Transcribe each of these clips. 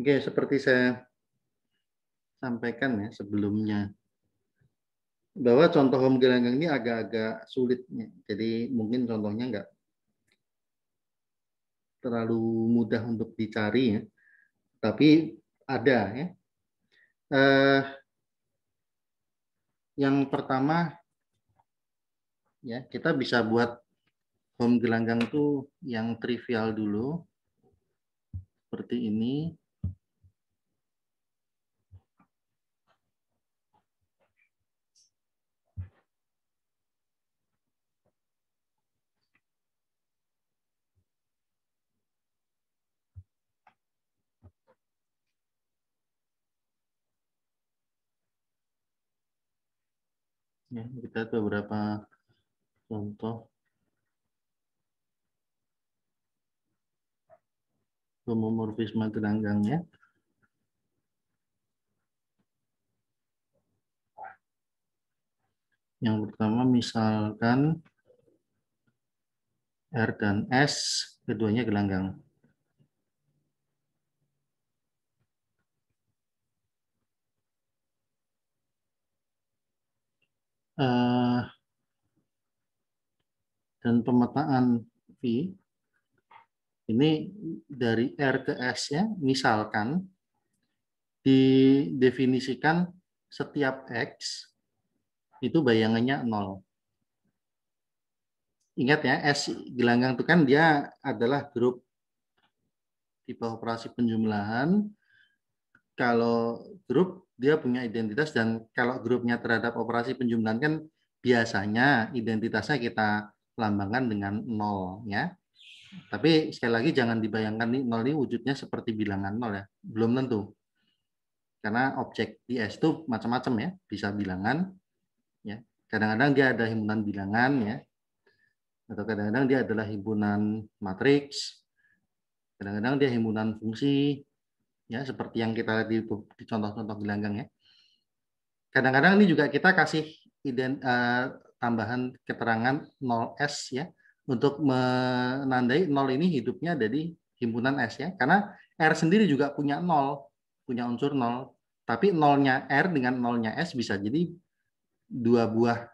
Oke, seperti saya sampaikan ya sebelumnya bahwa contoh home gelanggang ini agak-agak sulit. Jadi mungkin contohnya enggak terlalu mudah untuk dicari ya. Tapi ada ya. Eh, yang pertama ya kita bisa buat home gelanggang itu yang trivial dulu seperti ini Ya, kita beberapa contoh homomorfisme gelanggangnya. Yang pertama misalkan R dan S, keduanya gelanggang. Uh, dan pemetaan V ini dari R ke S ya, misalkan didefinisikan setiap X itu bayangannya 0. Ingat ya, S gelanggang itu kan dia adalah grup tipe operasi penjumlahan. Kalau grup dia punya identitas dan kalau grupnya terhadap operasi penjumlahan kan biasanya identitasnya kita lambangkan dengan nol ya. Tapi sekali lagi jangan dibayangkan nih nol ini wujudnya seperti bilangan nol ya, belum tentu. Karena objek di S itu macam-macam ya, bisa bilangan ya. Kadang-kadang dia ada himpunan bilangan ya. Atau kadang-kadang dia adalah himpunan matriks. Kadang-kadang dia himpunan fungsi ya seperti yang kita lihat di, di contoh-contoh gelanggang ya. Kadang-kadang ini juga kita kasih ident, uh, tambahan keterangan 0S ya untuk menandai 0 ini hidupnya ada di himpunan S ya. Karena R sendiri juga punya 0, punya unsur 0. Tapi nolnya R dengan nolnya S bisa jadi dua buah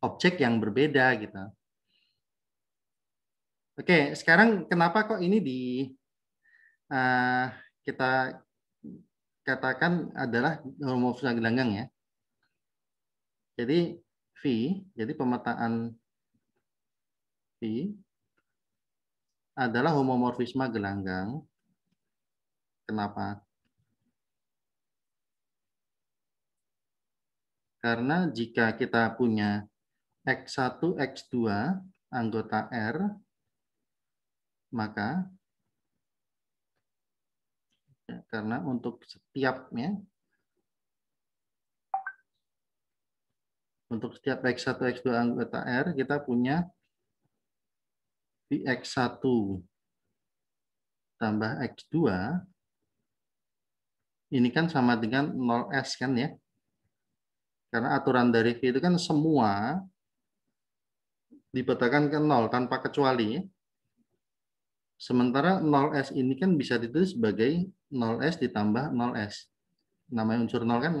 objek yang berbeda gitu. Oke, sekarang kenapa kok ini di uh, kita katakan adalah homomorfisme gelanggang ya. Jadi V, jadi pemetaan V adalah homomorfisme gelanggang. Kenapa? Karena jika kita punya X1, X2 anggota R, maka Ya, karena untuk setiapnya untuk setiap X1, X2 anggota R kita punya X1 tambah X2 ini kan sama dengan 0S kan ya. Karena aturan dari V itu kan semua dipetakan ke 0 tanpa kecuali. Sementara 0S ini kan bisa ditulis sebagai 0S ditambah 0S. Namanya unsur 0 kan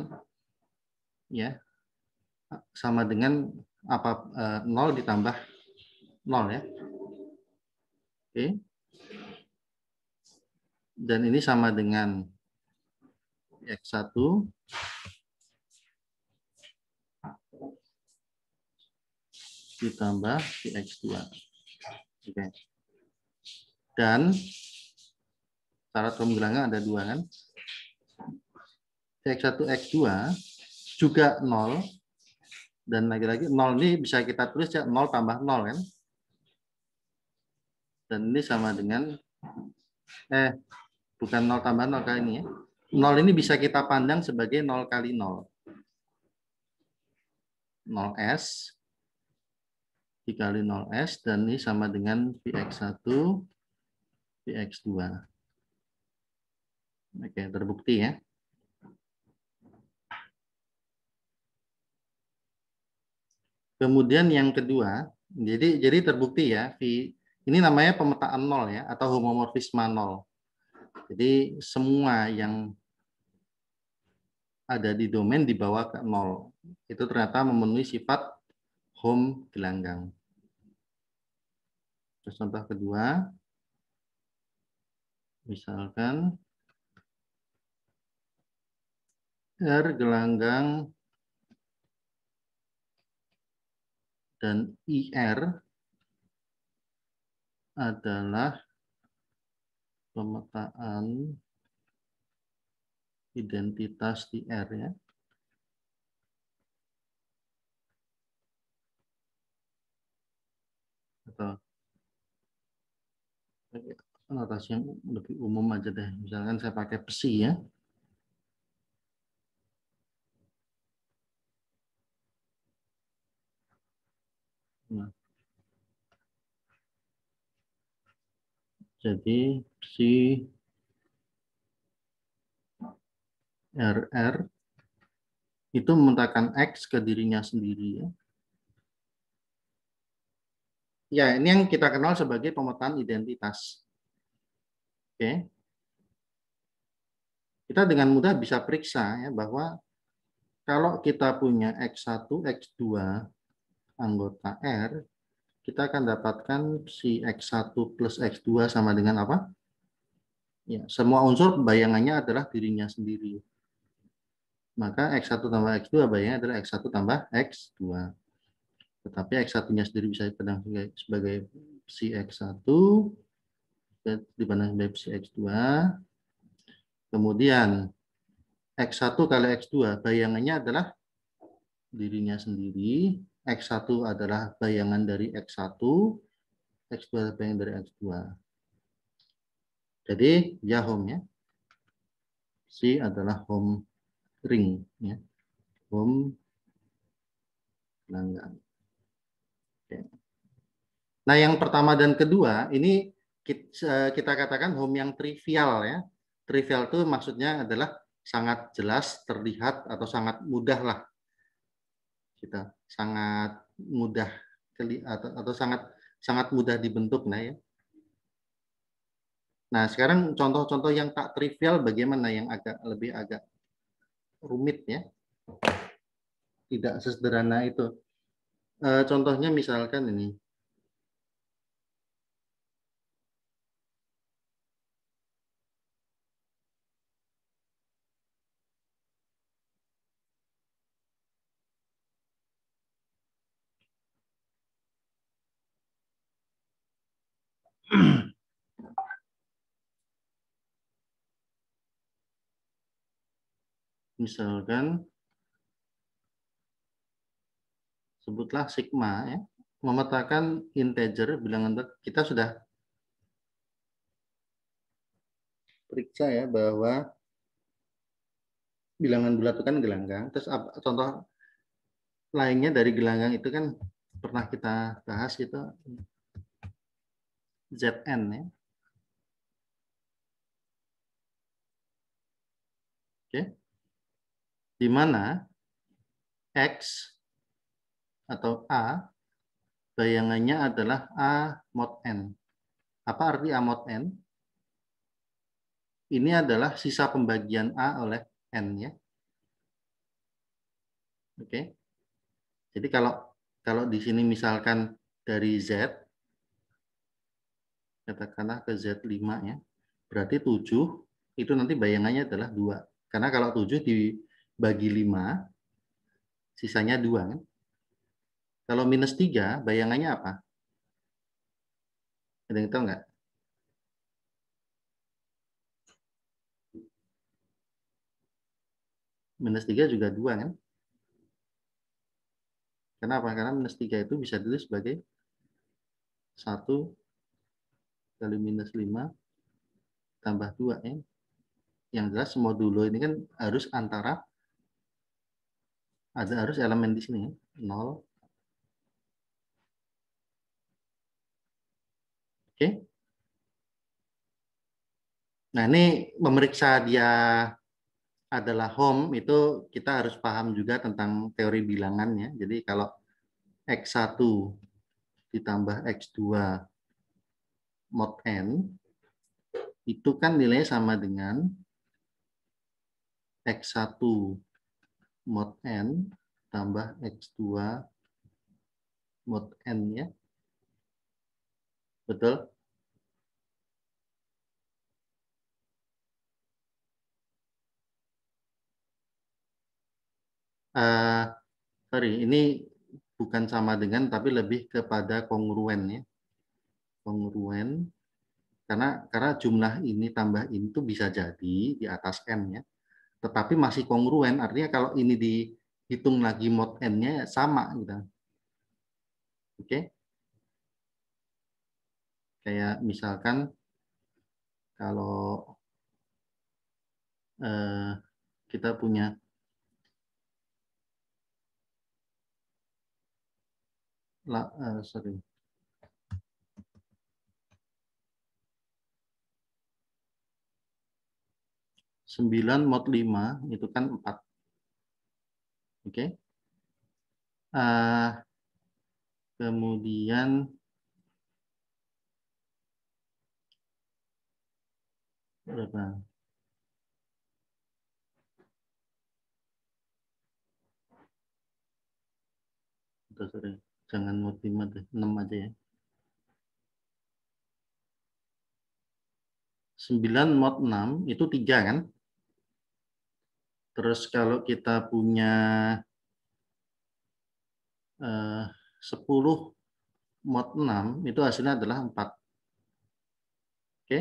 ya sama dengan apa 0 eh, ditambah 0 ya. Oke. Dan ini sama dengan X1 ditambah X2. Oke. Dan syarat pembilangan ada dua kan. X1, X2 juga 0. Dan lagi-lagi 0 ini bisa kita tulis ya 0 tambah 0 kan. Dan ini sama dengan, eh bukan 0 tambah 0 kali ini ya. 0 ini bisa kita pandang sebagai 0 kali 0. 0S dikali 0S dan ini sama dengan Vx1 Vx2. Oke, terbukti ya. Kemudian yang kedua, jadi jadi terbukti ya, V ini namanya pemetaan nol ya atau homomorfisme nol. Jadi semua yang ada di domain dibawa ke nol. Itu ternyata memenuhi sifat home gelanggang. Terus contoh kedua, misalkan R gelanggang dan IR adalah pemetaan identitas di R ya. Atau notasi yang lebih umum aja deh. Misalkan saya pakai psi ya. Jadi psi RR itu memintakan X ke dirinya sendiri ya. Ya, ini yang kita kenal sebagai pemetaan identitas. Oke. Kita dengan mudah bisa periksa ya bahwa kalau kita punya X1, X2 anggota R, kita akan dapatkan si X1 plus X2 sama dengan apa? Ya, semua unsur bayangannya adalah dirinya sendiri maka X1 tambah X2 bayangnya adalah X1 tambah X2. Tetapi X1-nya sendiri bisa dipandang sebagai, sebagai si X1 dipandang sebagai si X2. Kemudian X1 kali X2 bayangannya adalah dirinya sendiri. X1 adalah bayangan dari X1, X2 adalah bayangan dari X2. Jadi ya home ya. C adalah home ring ya home pelanggan nah yang pertama dan kedua ini kita katakan home yang trivial ya trivial itu maksudnya adalah sangat jelas terlihat atau sangat mudah lah kita sangat mudah atau, atau sangat sangat mudah dibentuk nah ya Nah, sekarang contoh-contoh yang tak trivial bagaimana yang agak lebih agak rumit ya. Tidak sesederhana itu. E, contohnya misalkan ini. Misalkan sebutlah sigma ya, memetakan integer bilangan kita sudah periksa ya bahwa bilangan bulat itu kan gelanggang. Terus contoh lainnya dari gelanggang itu kan pernah kita bahas itu Zn ya. Oke di mana X atau A bayangannya adalah A mod N. Apa arti A mod N? Ini adalah sisa pembagian A oleh N ya. Oke. Jadi kalau kalau di sini misalkan dari Z katakanlah ke Z5 ya. Berarti 7 itu nanti bayangannya adalah 2. Karena kalau 7 di bagi 5, sisanya 2. Kan? Kalau minus 3, bayangannya apa? Ada yang tahu nggak? Minus 3 juga 2 kan? Kenapa? Karena minus 3 itu bisa ditulis sebagai 1 kali minus 5 tambah 2 ya. Yang jelas modulo ini kan harus antara ada harus elemen di sini. Nol. Oke. Nah ini memeriksa dia adalah home itu kita harus paham juga tentang teori bilangannya. Jadi kalau x1 ditambah x2 mod n itu kan nilainya sama dengan X1 mod N tambah X2 mod N ya. Betul? Uh, sorry, ini bukan sama dengan, tapi lebih kepada kongruen ya. Kongruen, karena karena jumlah ini tambah ini tuh bisa jadi di atas n ya. Tetapi masih kongruen, artinya kalau ini dihitung lagi mod n-nya sama gitu. Oke. Kayak misalkan kalau eh, kita punya la, uh, sorry. Sembilan mod lima itu kan empat. Oke. Okay. Uh, kemudian berapa? jangan mod 5 deh, 6 aja ya. 9 mod 6 itu 3 kan? Terus kalau kita punya eh, 10 mod 6 itu hasilnya adalah 4. Oke.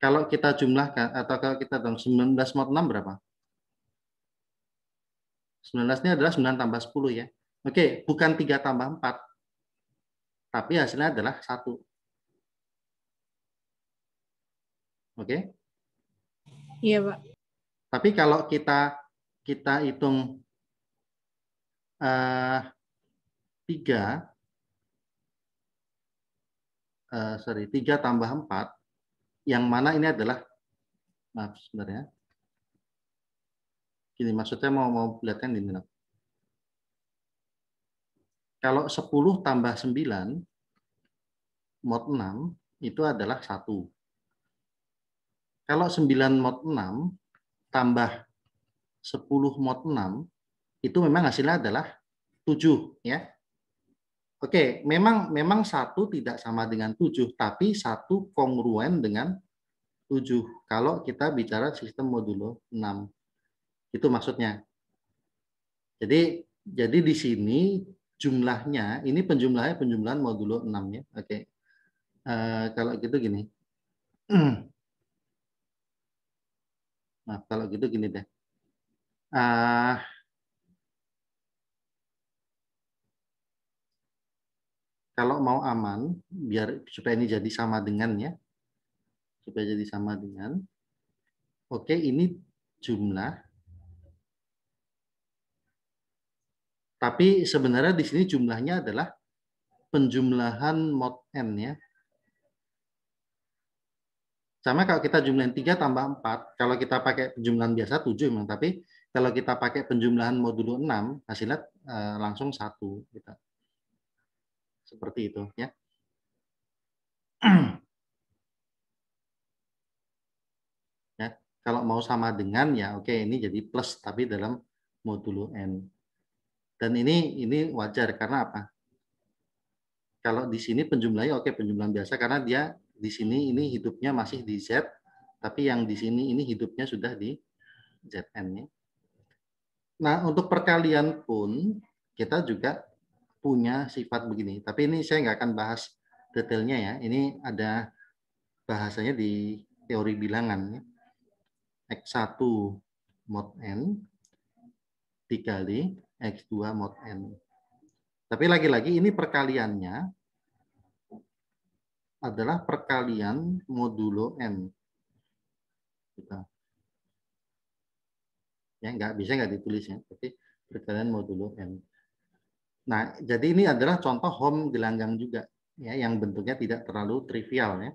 Kalau kita jumlahkan atau kalau kita dong 19 mod 6 berapa? 19 ini adalah 9 tambah 10 ya. Oke, bukan 3 tambah 4. Tapi hasilnya adalah 1. Oke? Iya, Pak. Tapi kalau kita kita hitung uh, 3 uh, sorry, 3 tambah 4 yang mana ini adalah maaf sebenarnya. Gini maksudnya mau mau lihatkan mana? Kalau 10 tambah 9, mod 6, itu adalah 1. Kalau 9 mod 6, tambah 10 mod 6, itu memang hasilnya adalah 7. ya. Oke, memang memang satu tidak sama dengan 7, tapi satu kongruen dengan 7. Kalau kita bicara sistem modulo 6. Itu maksudnya. Jadi jadi di sini jumlahnya, ini penjumlahnya penjumlahan modulo 6 ya. Oke. Uh, kalau gitu gini. Nah, kalau gitu gini deh. Uh, kalau mau aman, biar supaya ini jadi sama dengan ya, supaya jadi sama dengan, oke ini jumlah Tapi sebenarnya di sini jumlahnya adalah penjumlahan mod n ya. Sama kalau kita jumlahin 3 tambah 4, kalau kita pakai penjumlahan biasa 7 memang, tapi kalau kita pakai penjumlahan modulo 6, hasilnya uh, langsung 1. Gitu. Seperti itu ya. ya. Kalau mau sama dengan ya oke okay, ini jadi plus tapi dalam modulo n. Dan ini ini wajar karena apa? Kalau di sini penjumlahnya oke penjumlahan biasa karena dia di sini ini hidupnya masih di Z, tapi yang di sini ini hidupnya sudah di Zn. Nah untuk perkalian pun kita juga punya sifat begini. Tapi ini saya nggak akan bahas detailnya ya. Ini ada bahasanya di teori bilangan. X1 mod N dikali X2 mod N. Tapi lagi-lagi ini perkaliannya adalah perkalian modulo N. Gitu. Ya, nggak bisa nggak ditulis ya, tapi perkalian modulo N. Nah, jadi ini adalah contoh home gelanggang juga, ya, yang bentuknya tidak terlalu trivial ya.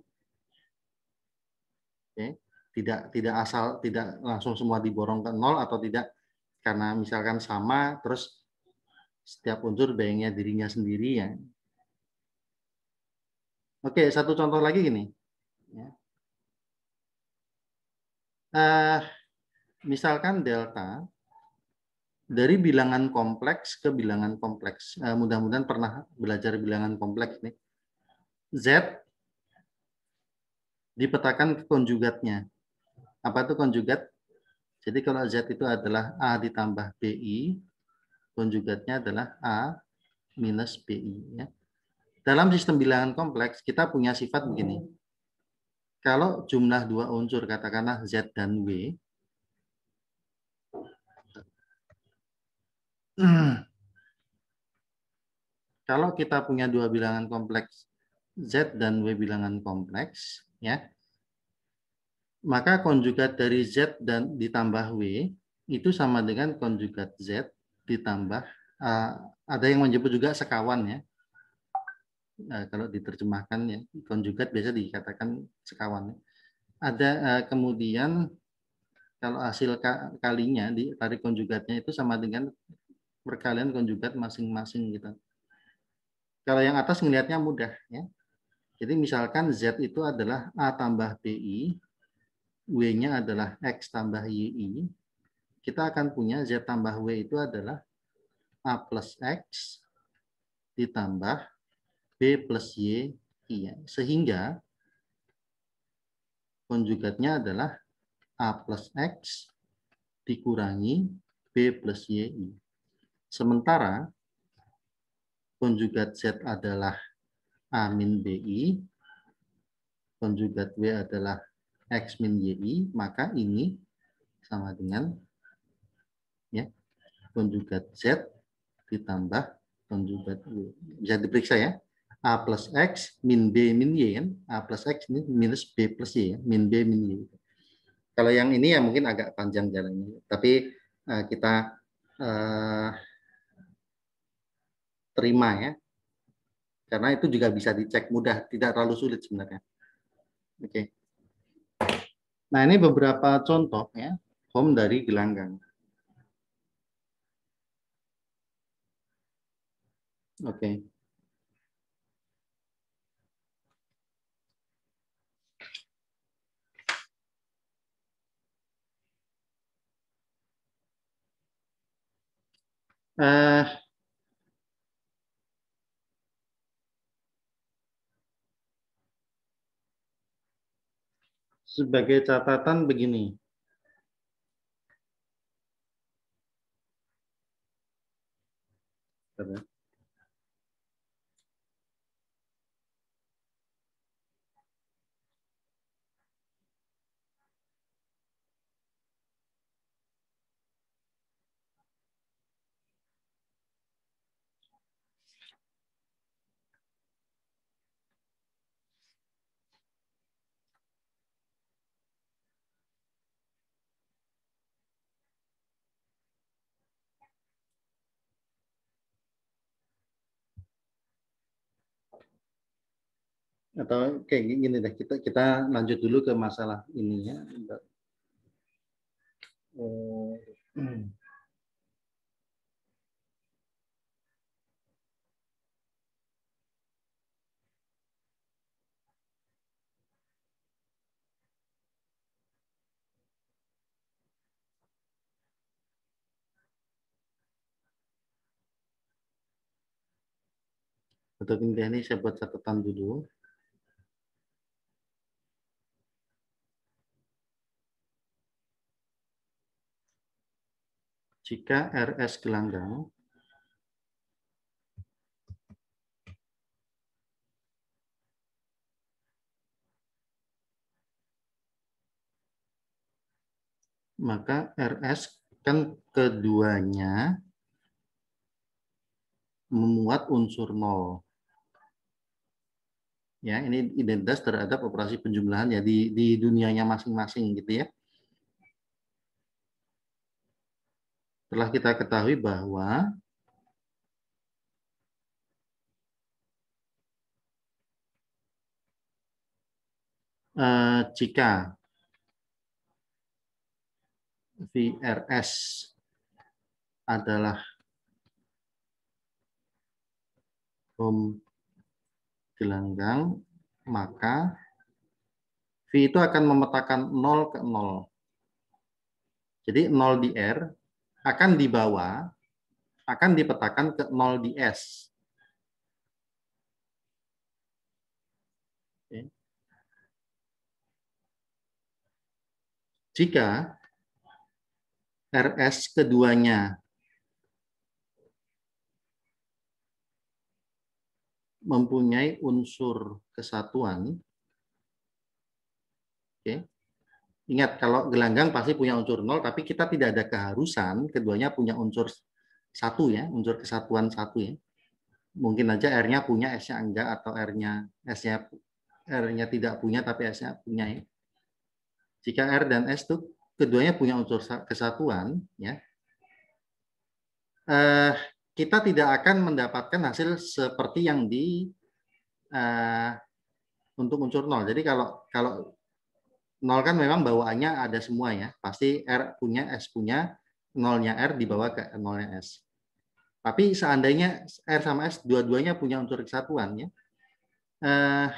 Oke, tidak tidak asal tidak langsung semua diborong ke nol atau tidak karena misalkan sama terus setiap unsur bayangnya dirinya sendiri ya. Oke, satu contoh lagi gini. Uh, misalkan delta dari bilangan kompleks ke bilangan kompleks. Uh, Mudah-mudahan pernah belajar bilangan kompleks nih. Z dipetakan ke konjugatnya. Apa itu konjugat? Jadi kalau Z itu adalah A ditambah BI, konjugatnya adalah A minus BI. Ya. Dalam sistem bilangan kompleks, kita punya sifat begini. Kalau jumlah dua unsur, katakanlah Z dan W, kalau kita punya dua bilangan kompleks Z dan W bilangan kompleks, ya, maka konjugat dari Z dan ditambah W itu sama dengan konjugat Z ditambah uh, ada yang menyebut juga sekawan ya. Uh, kalau diterjemahkan ya konjugat biasa dikatakan sekawan. Ya. Ada uh, kemudian kalau hasil kalinya ditarik konjugatnya itu sama dengan perkalian konjugat masing-masing gitu. Kalau yang atas melihatnya mudah ya. Jadi misalkan Z itu adalah A tambah BI W-nya adalah X tambah YI, kita akan punya Z tambah W itu adalah A plus X ditambah B plus Y, I. Sehingga konjugatnya adalah A plus X dikurangi B plus YI. Sementara konjugat Z adalah A min BI, konjugat W adalah X min YI, maka ini sama dengan ya konjugat Z ditambah konjugat Y. Bisa diperiksa ya. A plus X min B min Y kan. A plus X ini minus B plus Y ya. Min B min Y. Kalau yang ini ya mungkin agak panjang jalannya. Tapi uh, kita uh, terima ya. Karena itu juga bisa dicek mudah, tidak terlalu sulit sebenarnya. Oke. Okay. Nah, ini beberapa contoh ya, home dari gelanggang. Oke. Okay. Uh, sebagai catatan begini. Atau kayak gini deh kita kita lanjut dulu ke masalah ini ya. Untuk ini saya buat catatan dulu. Jika RS gelanggang maka RS kan keduanya memuat unsur nol. Ya, ini identitas terhadap operasi penjumlahan ya di di dunianya masing-masing gitu ya. Telah kita ketahui bahwa uh, jika VRS adalah home gelanggang, maka V itu akan memetakan 0 ke 0. Jadi 0 di R akan dibawa, akan dipetakan ke 0 di S. Jika RS keduanya mempunyai unsur kesatuan, oke, ingat kalau gelanggang pasti punya unsur nol, tapi kita tidak ada keharusan keduanya punya unsur satu ya, unsur kesatuan satu ya. Mungkin aja R-nya punya, S-nya enggak, atau R-nya S-nya R-nya tidak punya, tapi S-nya punya ya. Jika R dan S itu keduanya punya unsur kesatuan, ya, eh, kita tidak akan mendapatkan hasil seperti yang di eh, untuk unsur nol. Jadi kalau kalau nol kan memang bawaannya ada semua ya, pasti R punya, S punya, nolnya R dibawa ke nolnya S. Tapi seandainya R sama S dua-duanya punya unsur kesatuan ya, eh,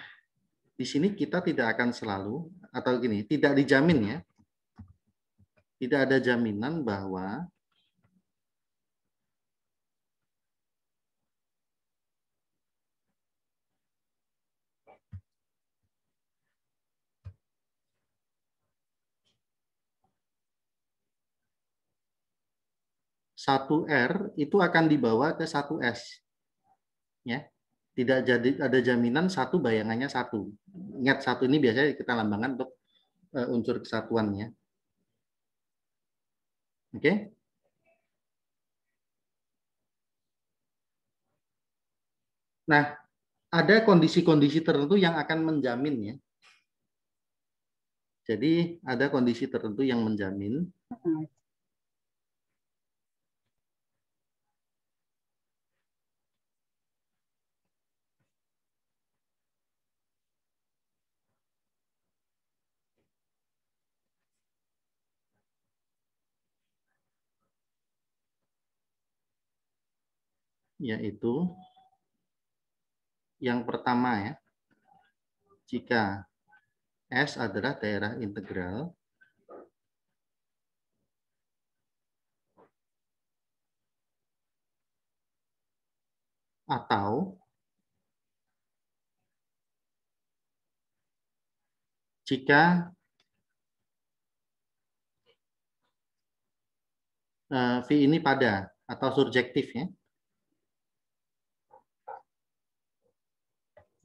di sini kita tidak akan selalu atau gini tidak dijamin ya tidak ada jaminan bahwa satu R itu akan dibawa ke satu S. Ya tidak jadi ada jaminan satu bayangannya satu. Ingat satu ini biasanya kita lambangkan untuk uh, unsur kesatuannya. Oke. Okay? Nah, ada kondisi-kondisi tertentu yang akan menjamin ya. Jadi ada kondisi tertentu yang menjamin yaitu yang pertama ya, jika S adalah daerah integral, atau jika eh, V ini pada atau surjektif ya,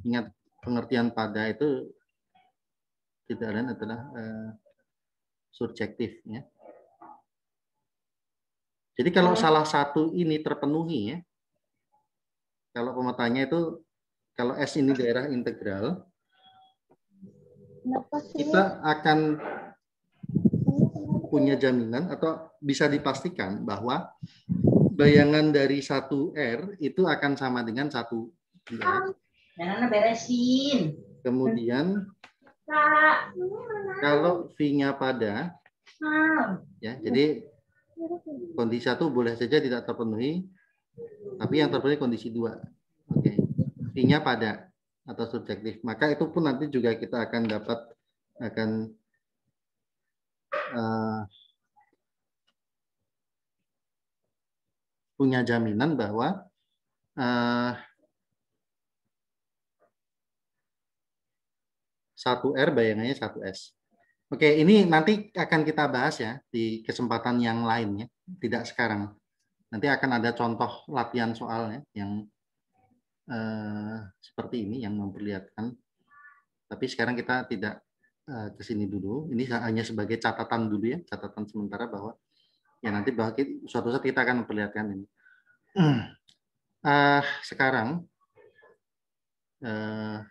ingat pengertian pada itu tidak lain adalah uh, subjektif ya. Jadi kalau salah satu ini terpenuhi ya, kalau pemetaannya itu kalau S ini daerah integral, kita akan punya jaminan atau bisa dipastikan bahwa bayangan dari satu R itu akan sama dengan satu R Jangan beresin. Kemudian Kak, kalau V-nya pada, ya, jadi kondisi satu boleh saja tidak terpenuhi, tapi yang terpenuhi kondisi dua. Oke, V-nya pada atau subjektif. Maka itu pun nanti juga kita akan dapat akan uh, punya jaminan bahwa uh, satu R bayangannya satu S. Oke, ini nanti akan kita bahas ya di kesempatan yang lain ya, tidak sekarang. Nanti akan ada contoh latihan soalnya yang eh, seperti ini yang memperlihatkan. Tapi sekarang kita tidak eh, ke sini dulu. Ini hanya sebagai catatan dulu ya, catatan sementara bahwa ya nanti bahwa suatu saat kita akan memperlihatkan ini. Uh, sekarang uh,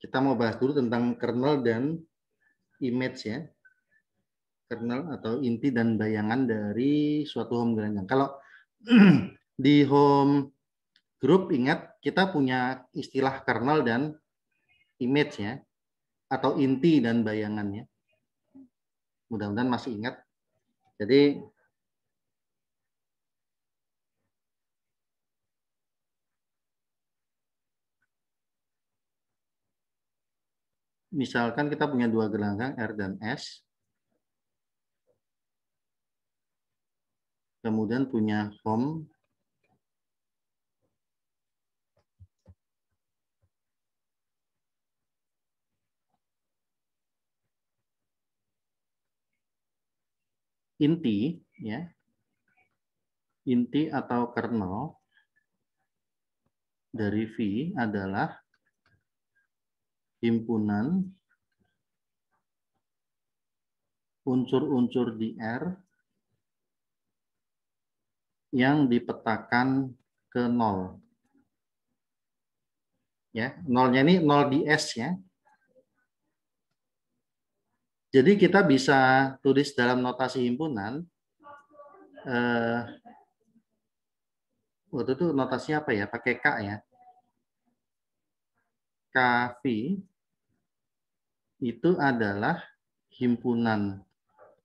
kita mau bahas dulu tentang kernel dan image ya. Kernel atau inti dan bayangan dari suatu home gelanggang. Kalau di home group ingat kita punya istilah kernel dan image ya atau inti dan bayangannya. Mudah-mudahan masih ingat. Jadi misalkan kita punya dua gelanggang R dan S. kemudian punya home inti ya inti atau kernel dari V adalah himpunan unsur-unsur di R yang dipetakan ke nol. Ya, nolnya ini nol di S ya. Jadi kita bisa tulis dalam notasi himpunan. Eh, waktu itu notasinya apa ya? Pakai K ya. KV itu adalah himpunan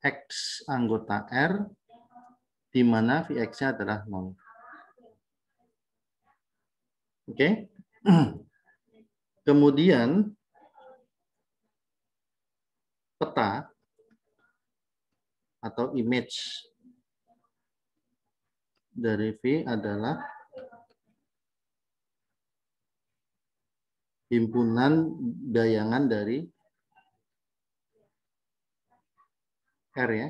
X anggota R di mana Vx-nya adalah 0. Oke. Kemudian peta atau image dari V adalah himpunan bayangan dari R ya.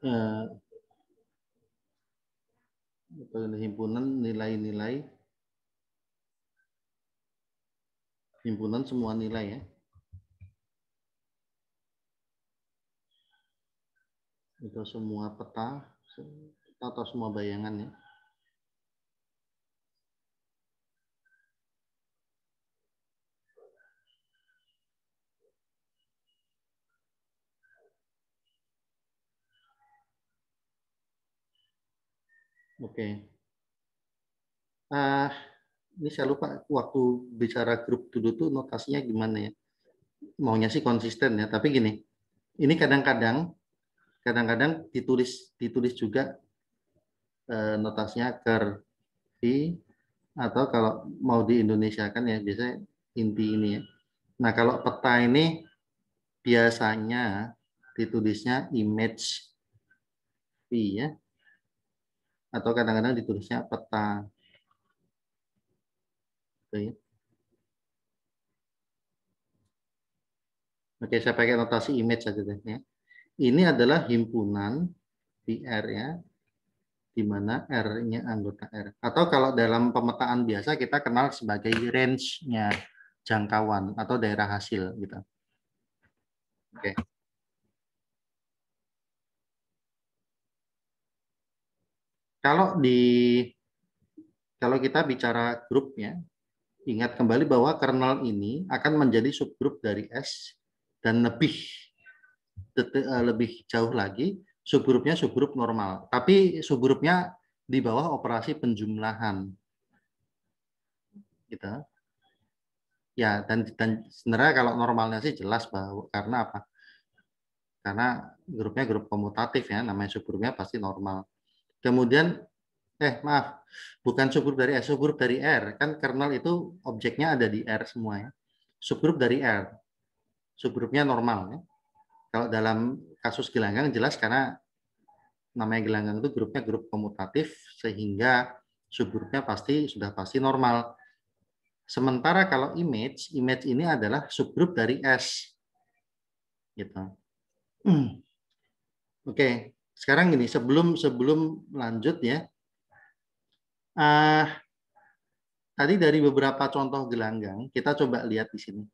Eh, himpunan nilai-nilai himpunan semua nilai ya. Itu semua peta atau semua bayangan ya. Oke. Uh, ini saya lupa waktu bicara grup dulu tuh notasinya gimana ya. Maunya sih konsisten ya, tapi gini. Ini kadang-kadang kadang-kadang ditulis ditulis juga uh, notasinya i atau kalau mau di Indonesia kan ya biasanya inti ini ya. Nah, kalau peta ini biasanya ditulisnya image V ya atau kadang-kadang ditulisnya peta. Oke. Oke, saya pakai notasi image saja deh ya. Ini adalah himpunan di R ya, di mana R-nya anggota R. Atau kalau dalam pemetaan biasa kita kenal sebagai range-nya jangkauan atau daerah hasil gitu. Oke. Kalau di kalau kita bicara grup ya, ingat kembali bahwa kernel ini akan menjadi subgrup dari S dan lebih eh, lebih jauh lagi subgrupnya subgrup normal. Tapi subgrupnya di bawah operasi penjumlahan. Gitu. Ya, dan, dan sebenarnya kalau normalnya sih jelas bahwa karena apa? Karena grupnya grup komutatif ya, namanya subgrupnya pasti normal. Kemudian, eh maaf, bukan subgrup dari S, subgrup dari R. Kan kernel itu objeknya ada di R semua ya. Subgrup dari R. Subgrupnya normal ya. Kalau dalam kasus gelanggang jelas karena namanya gelanggang itu grupnya grup komutatif sehingga subgrupnya pasti sudah pasti normal. Sementara kalau image, image ini adalah subgrup dari S. Gitu. Oke, sekarang gini sebelum sebelum lanjut ya uh, tadi dari beberapa contoh gelanggang kita coba lihat di sini.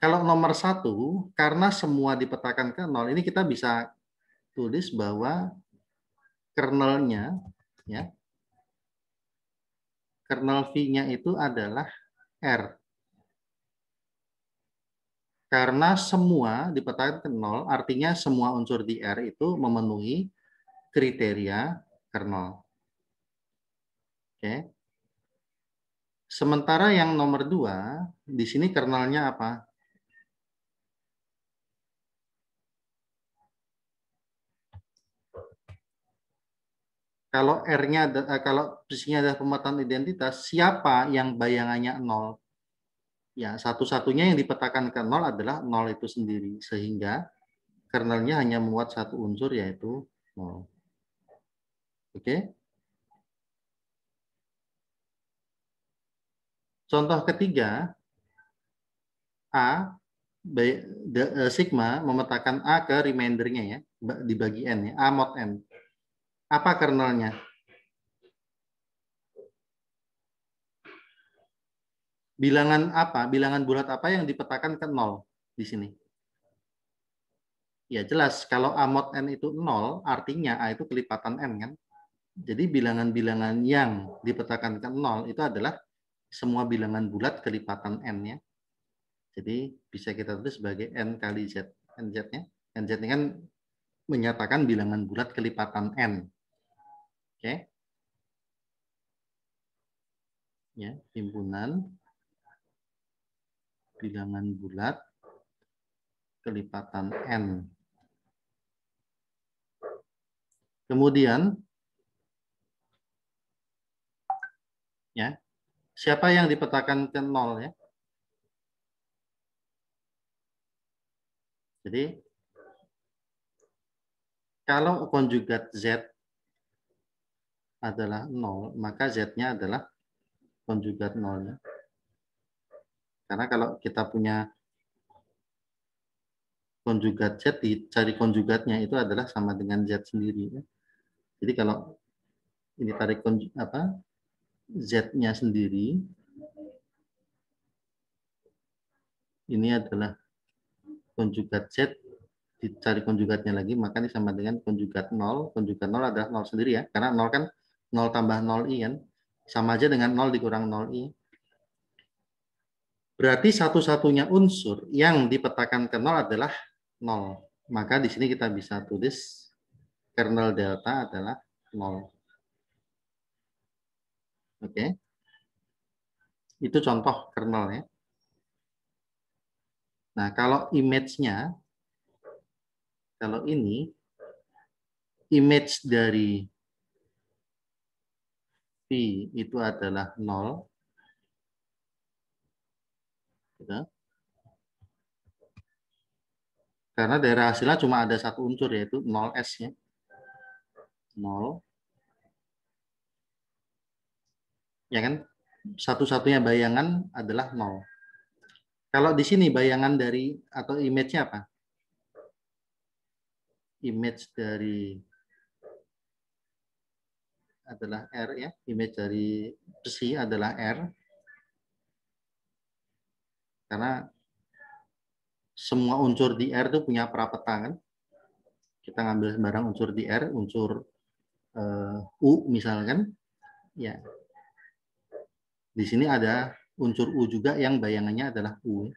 Kalau nomor satu karena semua dipetakan ke nol ini kita bisa tulis bahwa kernelnya ya kernel V-nya itu adalah R karena semua dipetakan ke nol, artinya semua unsur di R itu memenuhi kriteria kernel. Oke. Sementara yang nomor dua, di sini kernelnya apa? Kalau R-nya, eh, kalau posisinya adalah pemetaan identitas, siapa yang bayangannya nol? Ya satu-satunya yang dipetakan ke nol adalah nol itu sendiri sehingga kernelnya hanya memuat satu unsur yaitu nol. Oke. Contoh ketiga, A eh, sigma memetakan A ke remindernya ya, dibagi N ya, A mod N. Apa kernelnya? Bilangan apa? Bilangan bulat apa yang dipetakan ke nol di sini? Ya jelas, kalau A mod N itu nol, artinya A itu kelipatan N kan? Jadi bilangan-bilangan yang dipetakan ke nol itu adalah semua bilangan bulat kelipatan n-nya. Jadi bisa kita tulis sebagai n kali z. nz-nya, nz ini kan menyatakan bilangan bulat kelipatan n. Oke. Ya, himpunan bilangan bulat kelipatan n. Kemudian ya Siapa yang dipetakan ke nol ya? Jadi kalau konjugat Z adalah nol, maka Z-nya adalah konjugat nolnya. Karena kalau kita punya konjugat Z, dicari konjugatnya itu adalah sama dengan Z sendiri. Ya. Jadi kalau ini tarik apa Z-nya sendiri ini adalah konjugat Z dicari konjugatnya lagi maka ini sama dengan konjugat 0 konjugat 0 adalah 0 sendiri ya karena 0 kan 0 tambah 0 i kan sama aja dengan 0 dikurang 0 i berarti satu-satunya unsur yang dipetakan ke 0 adalah 0 maka di sini kita bisa tulis kernel delta adalah 0 Oke. Itu contoh kernel ya. Nah, kalau image-nya, kalau ini, image dari V itu adalah 0. Gitu. Karena daerah hasilnya cuma ada satu unsur, yaitu 0S-nya. 0. ya kan? Satu-satunya bayangan adalah nol. Kalau di sini bayangan dari atau image-nya apa? Image dari adalah R ya, image dari besi adalah R. Karena semua unsur di R itu punya perapeta kan. Kita ngambil sembarang unsur di R, unsur uh, U misalkan, ya di sini ada unsur U juga yang bayangannya adalah U.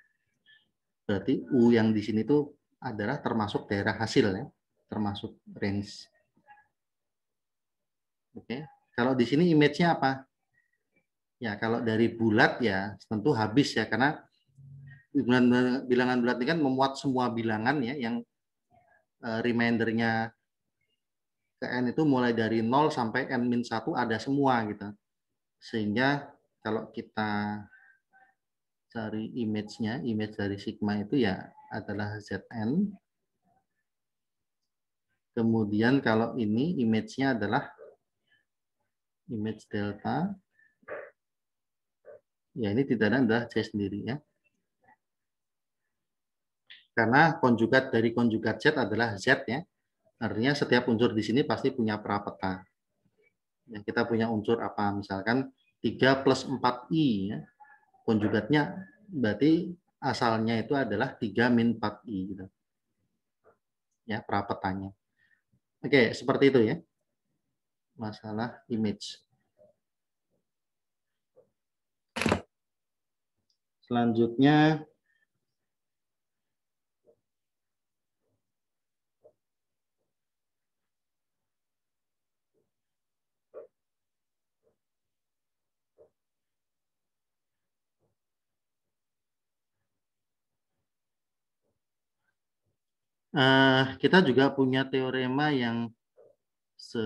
Berarti U yang di sini itu adalah termasuk daerah hasil ya, termasuk range. Oke, kalau di sini image-nya apa? Ya, kalau dari bulat ya tentu habis ya karena bilangan bulat ini kan memuat semua bilangan ya yang uh, remindernya ke n itu mulai dari 0 sampai n-1 ada semua gitu. Sehingga kalau kita cari image-nya, image dari sigma itu ya adalah Zn. Kemudian kalau ini image-nya adalah image delta. Ya ini tidak ada adalah C sendiri ya. Karena konjugat dari konjugat Z adalah Z ya. Artinya setiap unsur di sini pasti punya prapeta. Ya, kita punya unsur apa? Misalkan 3 plus 4i ya. konjugatnya berarti asalnya itu adalah 3 min 4i gitu. Ya, perapetanya. Oke, seperti itu ya. Masalah image. Selanjutnya uh, kita juga punya teorema yang se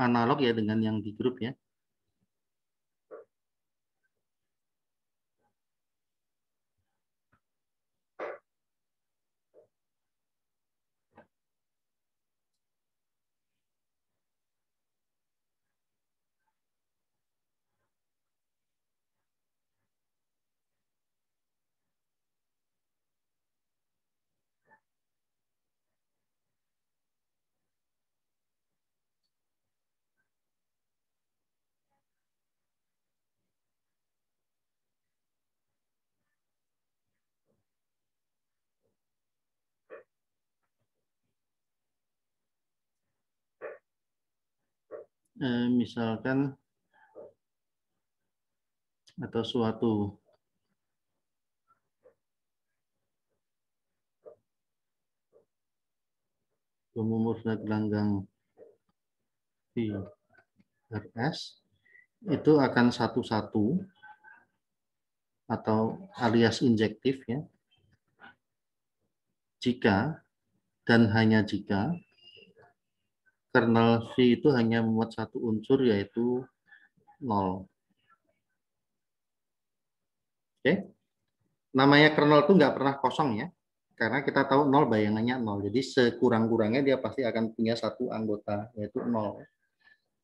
analog ya dengan yang di grup ya. Eh, misalkan atau suatu pemumusna gelanggang di RS itu akan satu-satu atau alias injektif ya. Jika dan hanya jika kernel V itu hanya memuat satu unsur yaitu nol. Oke, namanya kernel itu nggak pernah kosong ya, karena kita tahu nol bayangannya nol. Jadi sekurang-kurangnya dia pasti akan punya satu anggota yaitu nol.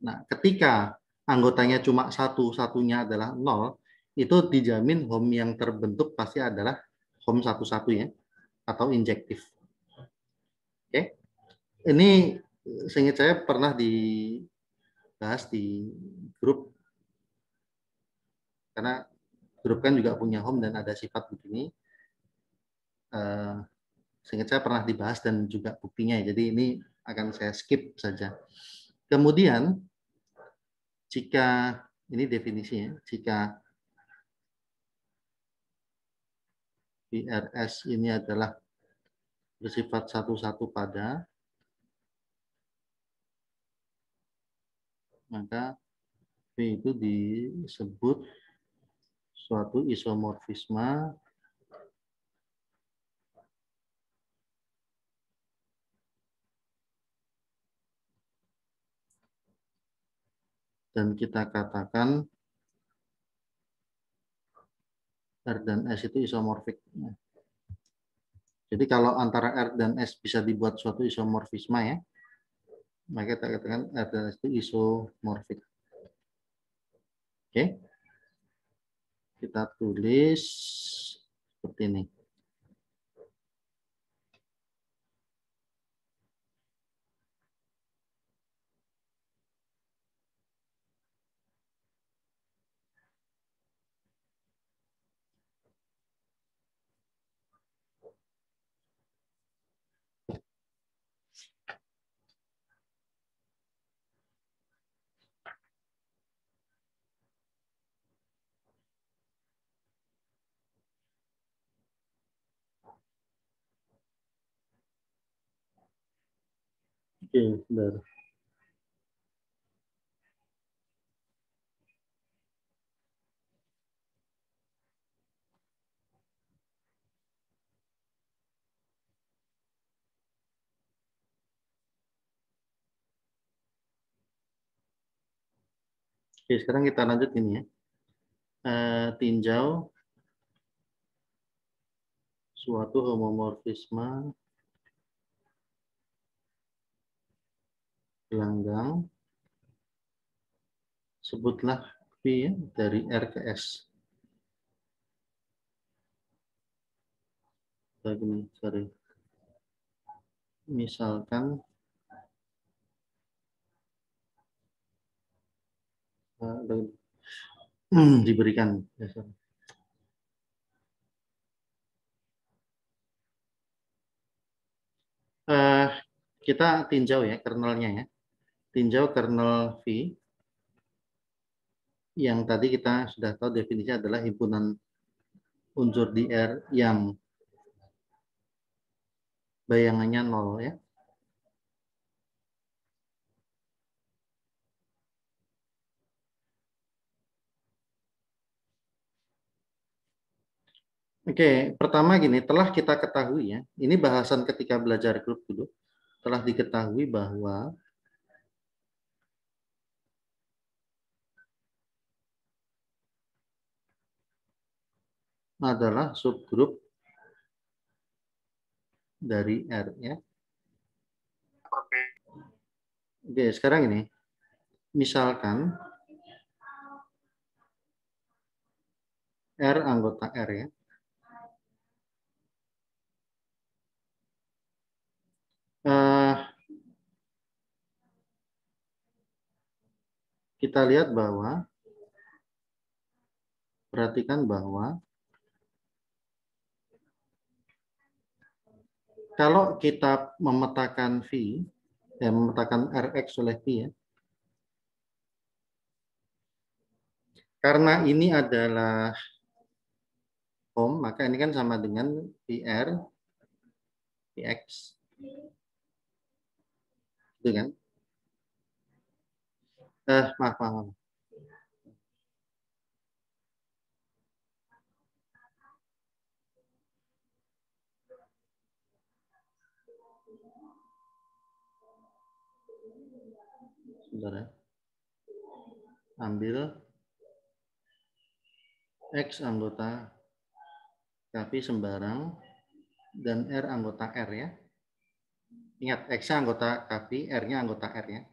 Nah, ketika anggotanya cuma satu, satunya adalah nol, itu dijamin home yang terbentuk pasti adalah home satu-satu ya, atau injektif. Oke, ini seingat saya pernah dibahas di grup karena grup kan juga punya home dan ada sifat begini. Uh, seingat saya pernah dibahas dan juga buktinya. Jadi ini akan saya skip saja. Kemudian jika ini definisinya, jika BRS ini adalah bersifat satu-satu pada, maka V itu disebut suatu isomorfisme dan kita katakan R dan S itu isomorfik. Jadi kalau antara R dan S bisa dibuat suatu isomorfisme ya, maka kita katakan R dan S itu isomorfik. Oke. Kita tulis seperti ini. Oke, benar. Oke, sekarang kita lanjut ini ya. Uh, tinjau suatu homomorfisme gelanggang sebutlah V ya, dari R ke S. Sorry. Misalkan uh, diberikan. Uh, kita tinjau ya kernelnya ya tinjau kernel V. Yang tadi kita sudah tahu definisinya adalah himpunan unsur di R yang bayangannya nol ya. Oke, pertama gini, telah kita ketahui ya, ini bahasan ketika belajar grup dulu, telah diketahui bahwa adalah subgrup dari R ya. Oke. Oke, sekarang ini misalkan R anggota R ya. Uh, kita lihat bahwa perhatikan bahwa kalau kita memetakan V, ya, memetakan Rx oleh V ya, karena ini adalah ohm, maka ini kan sama dengan VR, PX. Itu kan? Eh, maaf, maaf. maaf. Sebentar ya. Ambil X anggota KP sembarang dan R anggota R ya. Ingat, X anggota KP, R-nya anggota R ya.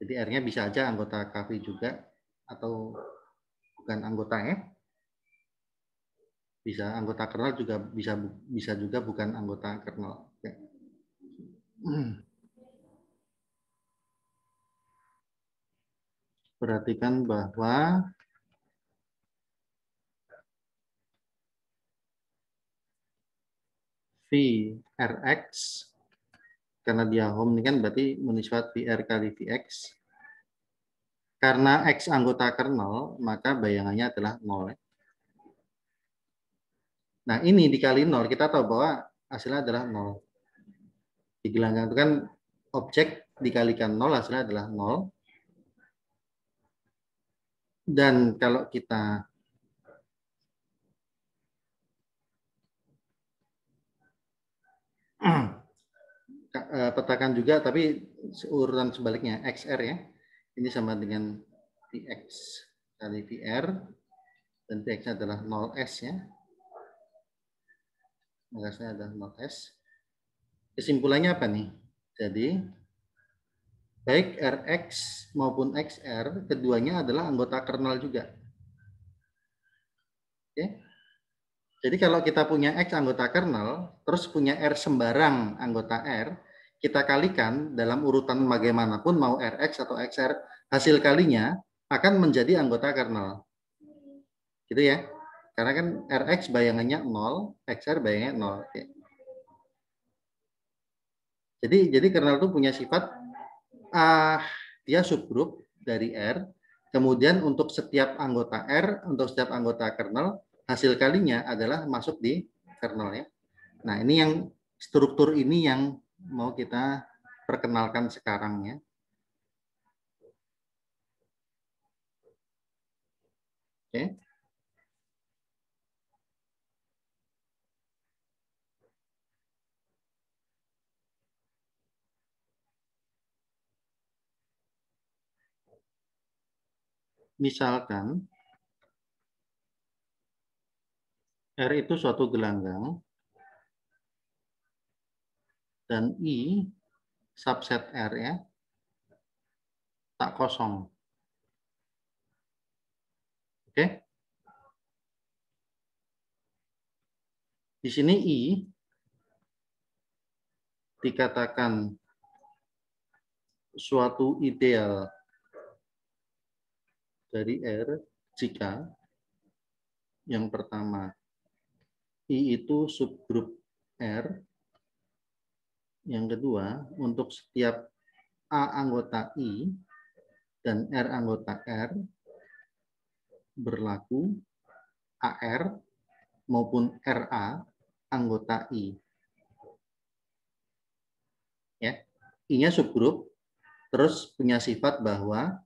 Jadi R-nya bisa aja anggota KP juga atau bukan anggota ya. Bisa anggota kernel juga bisa bisa juga bukan anggota kernel. Ya. Perhatikan bahwa V Rx karena dia home ini kan berarti menisbat VR kali Vx. Karena X anggota kernel, maka bayangannya adalah 0. Nah, ini dikali 0, kita tahu bahwa hasilnya adalah 0. Di gelanggang itu kan objek dikalikan 0, hasilnya adalah 0. Dan kalau kita Eh, petakan juga, tapi urutan sebaliknya XR ya. Ini sama dengan VX kali VR dan VX adalah 0S ya. Maka saya adalah 0S. Kesimpulannya apa nih? Jadi baik RX maupun XR keduanya adalah anggota kernel juga. Oke. Jadi kalau kita punya X anggota kernel, terus punya R sembarang anggota R, kita kalikan dalam urutan bagaimanapun mau Rx atau XR, hasil kalinya akan menjadi anggota kernel. Gitu ya. Karena kan Rx bayangannya 0, XR bayangannya 0. Oke. Jadi jadi kernel itu punya sifat ah dia subgrup dari R. Kemudian untuk setiap anggota R, untuk setiap anggota kernel, hasil kalinya adalah masuk di kernel ya. Nah, ini yang struktur ini yang mau kita perkenalkan sekarang ya. Oke. Misalkan R itu suatu gelanggang dan I subset R ya tak kosong. Oke. Di sini I dikatakan suatu ideal dari R jika yang pertama I itu subgrup R. Yang kedua, untuk setiap A anggota I dan R anggota R berlaku AR maupun RA anggota I. Ya, I-nya subgrup, terus punya sifat bahwa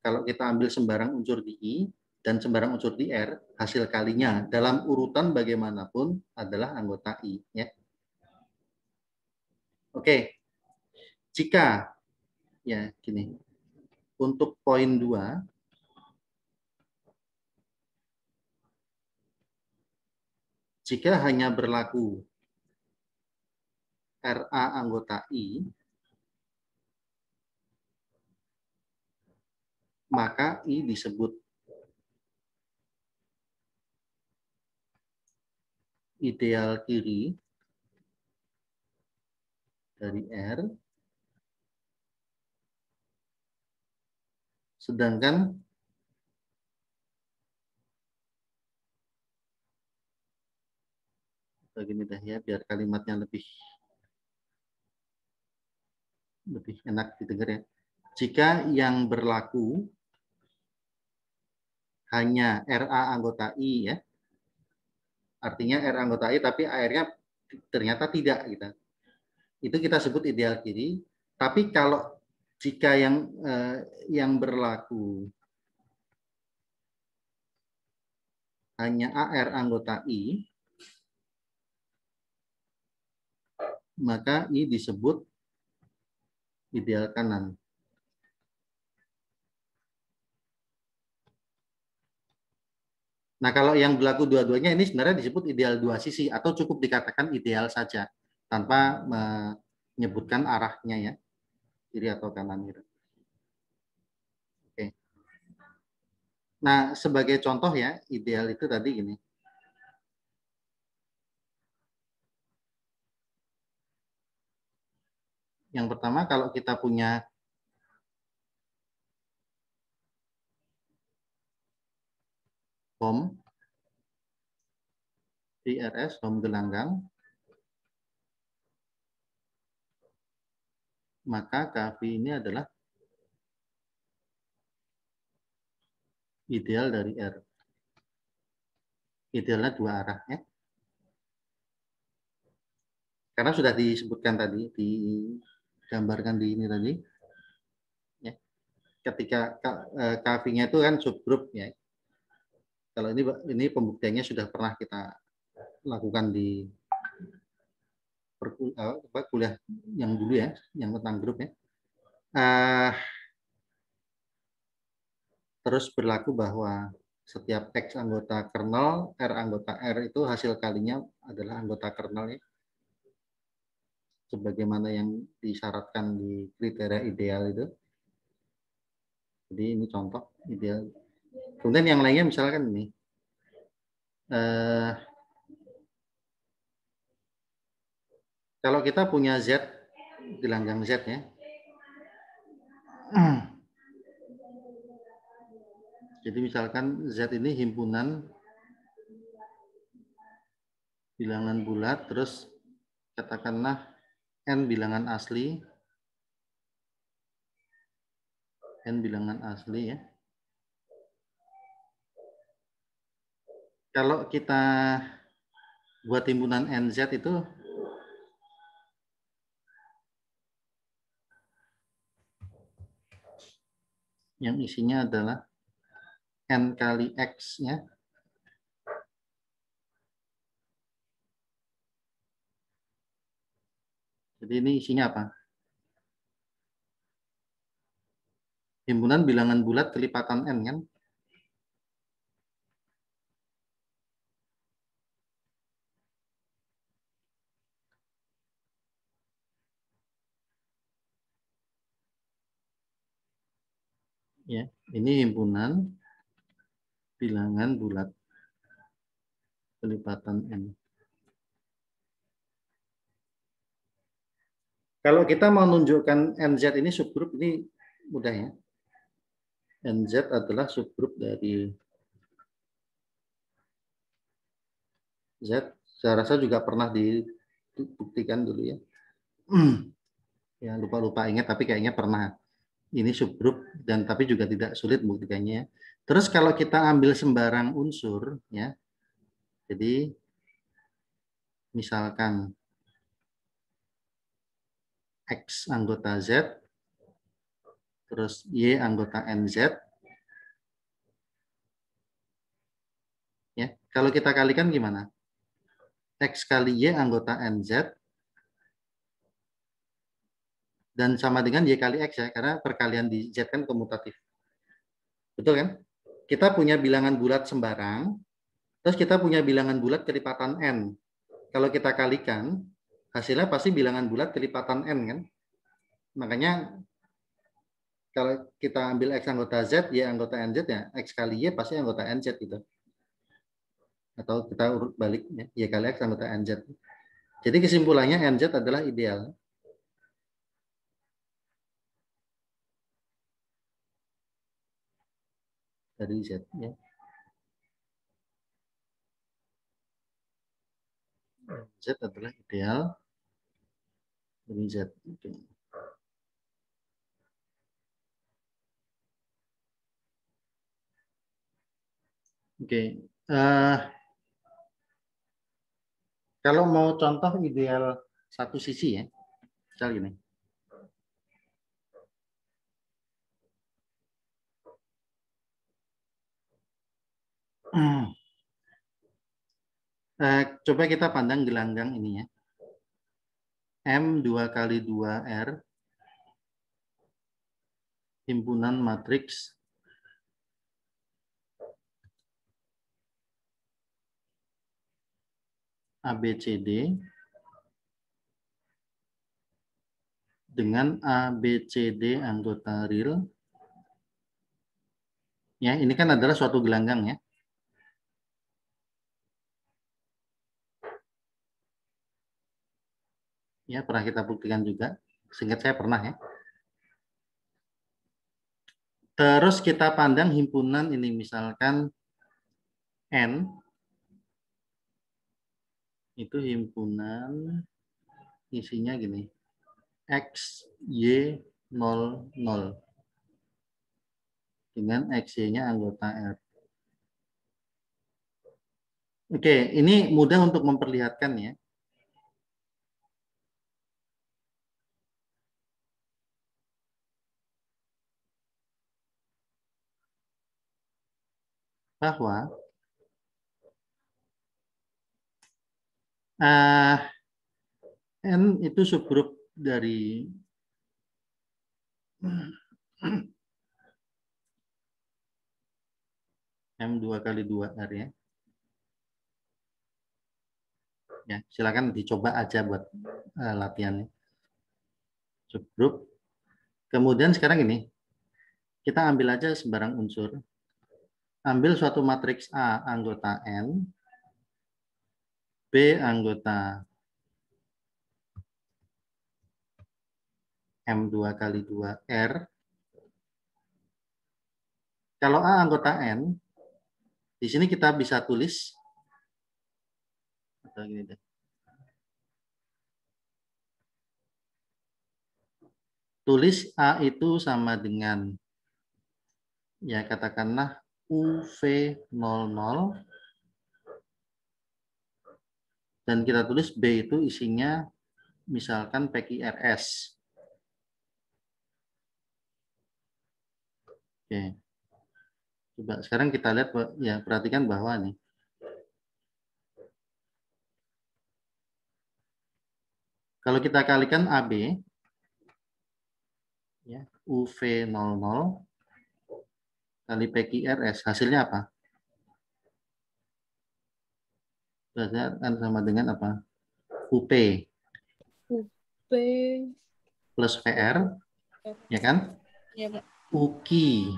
kalau kita ambil sembarang unsur di I, dan sembarang unsur di R, hasil kalinya dalam urutan bagaimanapun adalah anggota I. Ya. Oke, jika ya gini, untuk poin 2, jika hanya berlaku RA anggota I, maka I disebut ideal kiri dari R. Sedangkan begini dah ya biar kalimatnya lebih lebih enak didengar ya. Jika yang berlaku hanya RA anggota I ya. Artinya R anggota I tapi AR-nya ternyata tidak gitu. Itu kita sebut ideal kiri. Tapi kalau jika yang eh, yang berlaku hanya AR anggota I, maka I disebut ideal kanan. Nah, kalau yang berlaku dua-duanya ini sebenarnya disebut ideal dua sisi atau cukup dikatakan ideal saja tanpa menyebutkan arahnya ya, kiri atau kanan gitu. Oke. Nah, sebagai contoh ya, ideal itu tadi gini. Yang pertama kalau kita punya home DRS home gelanggang maka KV ini adalah ideal dari R. Idealnya dua arah ya. Karena sudah disebutkan tadi, digambarkan di ini tadi. Ya. Ketika KV-nya itu kan subgroup ya. Kalau ini ini pembuktiannya sudah pernah kita lakukan di eh, kuliah yang dulu ya, yang tentang grup ya. Uh, terus berlaku bahwa setiap X anggota kernel, R anggota R itu hasil kalinya adalah anggota kernel ya. Sebagaimana yang disyaratkan di kriteria ideal itu. Jadi ini contoh ideal Kemudian yang lainnya misalkan ini. Uh, kalau kita punya Z, gelanggang Z ya. Jadi misalkan Z ini himpunan bilangan bulat, terus katakanlah N bilangan asli, N bilangan asli ya. Kalau kita buat timbunan NZ itu yang isinya adalah N kali X-nya. Jadi ini isinya apa? Himpunan bilangan bulat kelipatan N kan? Ya ini himpunan bilangan bulat kelipatan n kalau kita mau menunjukkan nz ini subgrup ini mudah ya. Nz adalah subgrup dari z. Saya rasa juga pernah dibuktikan dulu ya. Ya lupa-lupa ingat tapi kayaknya pernah ini subgrup dan tapi juga tidak sulit membuktikannya. Terus kalau kita ambil sembarang unsur ya. Jadi misalkan X anggota Z terus Y anggota NZ ya. Kalau kita kalikan gimana? X kali Y anggota NZ dan sama dengan Y kali X ya, karena perkalian di Z kan komutatif. Betul kan? Kita punya bilangan bulat sembarang, terus kita punya bilangan bulat kelipatan N. Kalau kita kalikan, hasilnya pasti bilangan bulat kelipatan N kan? Makanya kalau kita ambil X anggota Z, Y anggota NZ ya, X kali Y pasti anggota NZ gitu. Atau kita urut balik ya, Y kali X anggota NZ. Jadi kesimpulannya NZ adalah ideal. Dari Z ya. Z adalah ideal dari Z. Oke. Oke. Uh, kalau mau contoh ideal satu sisi ya, misal gini. Uh, coba kita pandang gelanggang ini ya. M 2 kali 2R himpunan matriks ABCD dengan ABCD anggota real. Ya, ini kan adalah suatu gelanggang ya. Ya, pernah kita buktikan juga. Seingat saya pernah ya. Terus kita pandang himpunan ini misalkan N. Itu himpunan isinya gini. X, Y, 0, 0. Dengan X, Y-nya anggota R. Oke, ini mudah untuk memperlihatkan ya. Bahwa uh, N itu subgrup dari M2 kali 2R ya. Ya, silakan dicoba aja buat uh, latihannya. Subgrup. Kemudian sekarang ini, kita ambil aja sembarang unsur ambil suatu matriks A anggota N, B anggota M2 kali 2R. Kalau A anggota N, di sini kita bisa tulis atau gini deh. Tulis A itu sama dengan ya katakanlah UV00 dan kita tulis B itu isinya misalkan PQRS. Oke. Coba sekarang kita lihat ya perhatikan bahwa nih Kalau kita kalikan AB ya UV00 kali PQRS, hasilnya apa? Hasilnya akan sama dengan apa? UP. UP plus VR, ya kan? Ya, Pak. UKI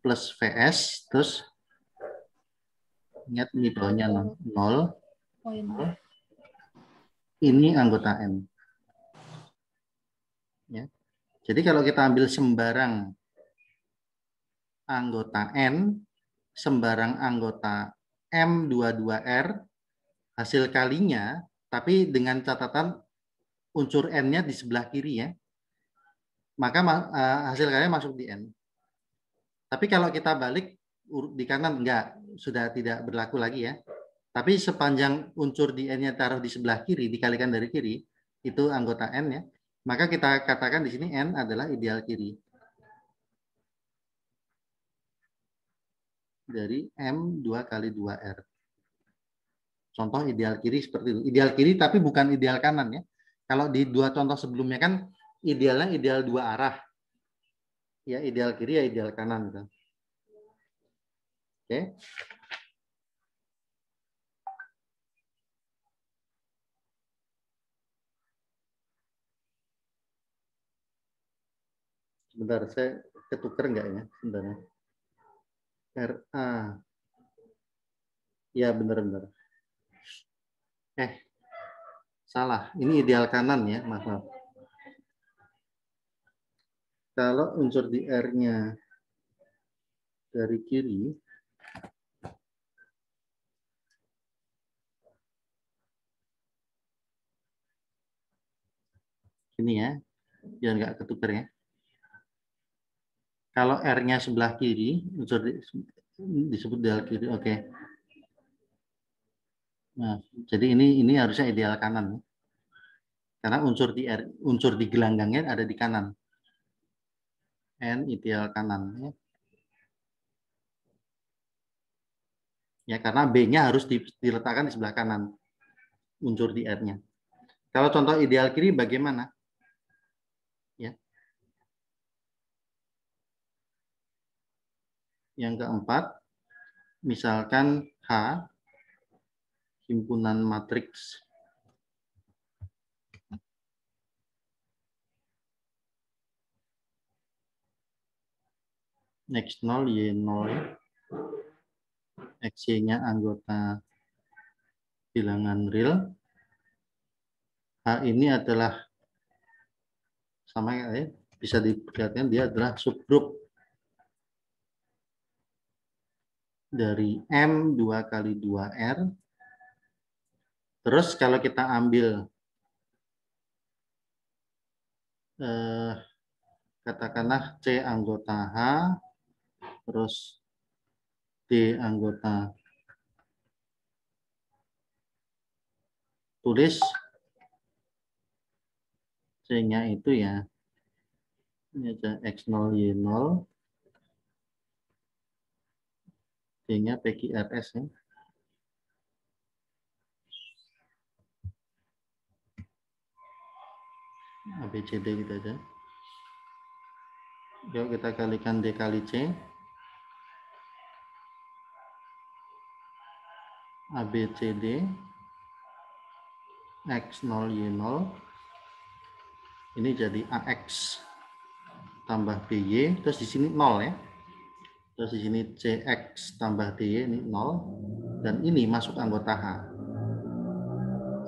plus VS, terus ingat ini bawahnya 0. Oh, ini. Ini anggota M. Ya. Jadi kalau kita ambil sembarang anggota N sembarang anggota M22R hasil kalinya, tapi dengan catatan unsur N-nya di sebelah kiri ya. Maka uh, hasil kalinya masuk di N. Tapi kalau kita balik di kanan enggak, sudah tidak berlaku lagi ya. Tapi sepanjang unsur di N-nya taruh di sebelah kiri, dikalikan dari kiri, itu anggota N ya. Maka kita katakan di sini N adalah ideal kiri. Dari M2 kali 2R. Contoh ideal kiri seperti itu. Ideal kiri tapi bukan ideal kanan ya. Kalau di dua contoh sebelumnya kan idealnya ideal dua arah. Ya ideal kiri ya ideal kanan. Gitu. Oke. Sebentar, saya ketuker enggak ya? Sebentar. RA. Ya, benar-benar. Eh, salah. Ini ideal kanan ya, maaf. maaf. Kalau unsur di R-nya dari kiri, ini ya, biar nggak ketukar ya. Kalau R-nya sebelah kiri, unsur disebut ideal kiri. Oke. Nah, jadi ini ini harusnya ideal kanan. Karena unsur di R, unsur di gelanggangnya ada di kanan. N ideal kanan. Ya, ya karena B-nya harus diletakkan di sebelah kanan. Unsur di R-nya. Kalau contoh ideal kiri bagaimana? Ya. Yang keempat, misalkan H himpunan matriks. X0, Y0, XY-nya anggota bilangan real. H ini adalah sama ya, bisa diperlihatkan dia adalah subgrup dari M 2 kali 2R. Terus kalau kita ambil eh, katakanlah C anggota H, terus D anggota tulis C-nya itu ya ini aja X0 Y0 D-nya PQRS ya. ABCD gitu aja. Yuk kita kalikan D kali C. ABCD X0 Y0 ini jadi AX tambah BY terus di sini 0 ya terus di sini CX tambah DY ini 0 dan ini masuk anggota H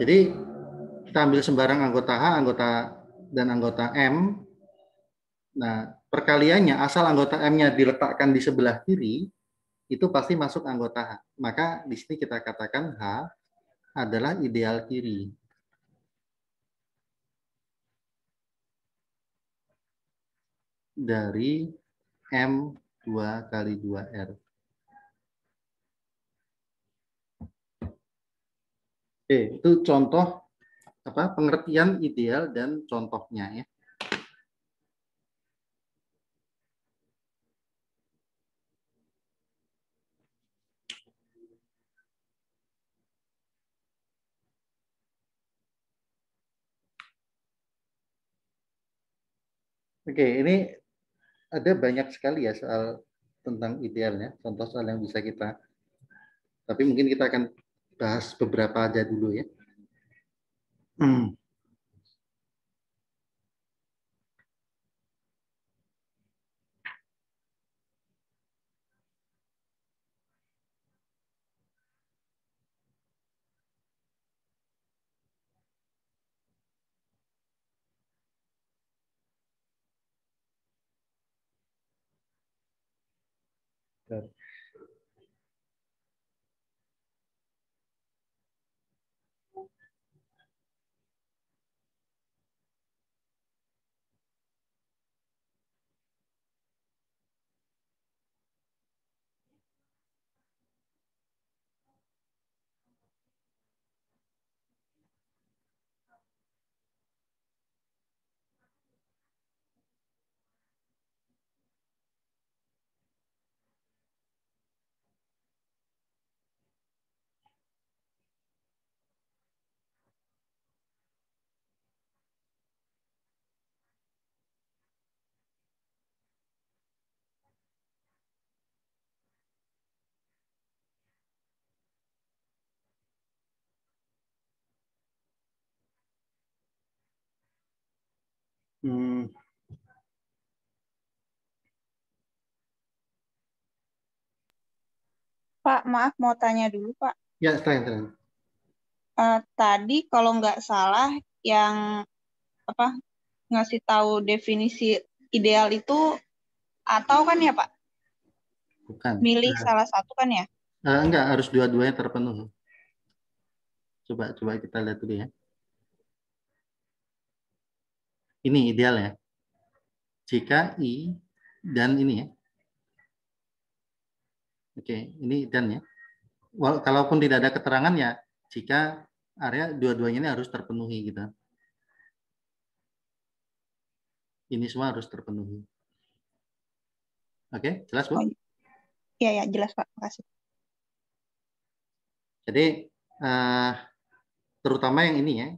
jadi kita ambil sembarang anggota H anggota dan anggota M nah perkaliannya asal anggota M-nya diletakkan di sebelah kiri itu pasti masuk anggota H. Maka di sini kita katakan H adalah ideal kiri. Dari M2 kali 2R. Oke, itu contoh apa pengertian ideal dan contohnya ya. Oke, ini ada banyak sekali ya soal tentang idealnya, contoh soal yang bisa kita. Tapi mungkin kita akan bahas beberapa aja dulu ya. Hmm. Hmm. Pak, maaf mau tanya dulu, Pak. Ya, setelah Uh, tadi kalau nggak salah yang apa ngasih tahu definisi ideal itu atau kan ya, Pak? Bukan. Milih nah. salah satu kan ya? Uh, enggak, harus dua-duanya terpenuhi. Coba coba kita lihat dulu ya. Ini ideal ya. Jika I dan ini ya. Oke, ini dan ya. Wal- Kalaupun tidak ada keterangan ya, jika area dua-duanya ini harus terpenuhi gitu. Ini semua harus terpenuhi. Oke, jelas Bu? Oh, Iya, ya, jelas Pak. Makasih. Jadi eh, terutama yang ini ya,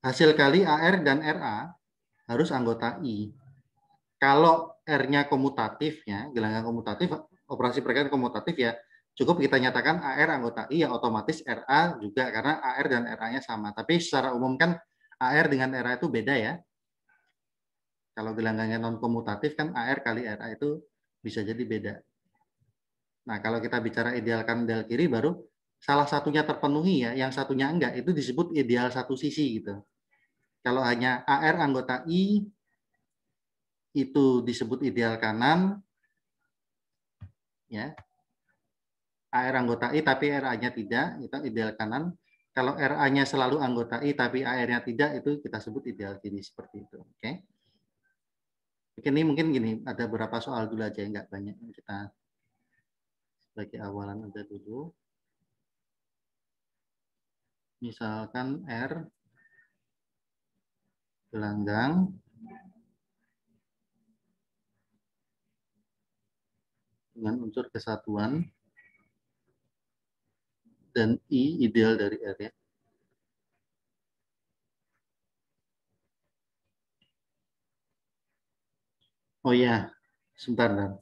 hasil kali AR dan RA harus anggota I. Kalau R-nya komutatif ya, gelanggang komutatif, operasi perkalian komutatif ya, cukup kita nyatakan AR anggota I ya otomatis RA juga karena AR dan RA-nya sama. Tapi secara umum kan AR dengan RA itu beda ya. Kalau gelanggangnya non komutatif kan AR kali RA itu bisa jadi beda. Nah, kalau kita bicara idealkan del kiri baru salah satunya terpenuhi ya, yang satunya enggak, itu disebut ideal satu sisi gitu. Kalau hanya AR anggota I itu disebut ideal kanan, ya. AR anggota I tapi RA-nya tidak, itu ideal kanan. Kalau RA-nya selalu anggota I tapi AR-nya tidak, itu kita sebut ideal kiri seperti itu. Oke. Mungkin ini mungkin gini, ada beberapa soal dulu aja, enggak banyak kita sebagai awalan ada dulu. Misalkan R gelanggang dengan unsur kesatuan dan I ideal dari R ya. Oh ya, sebentar. sebentar.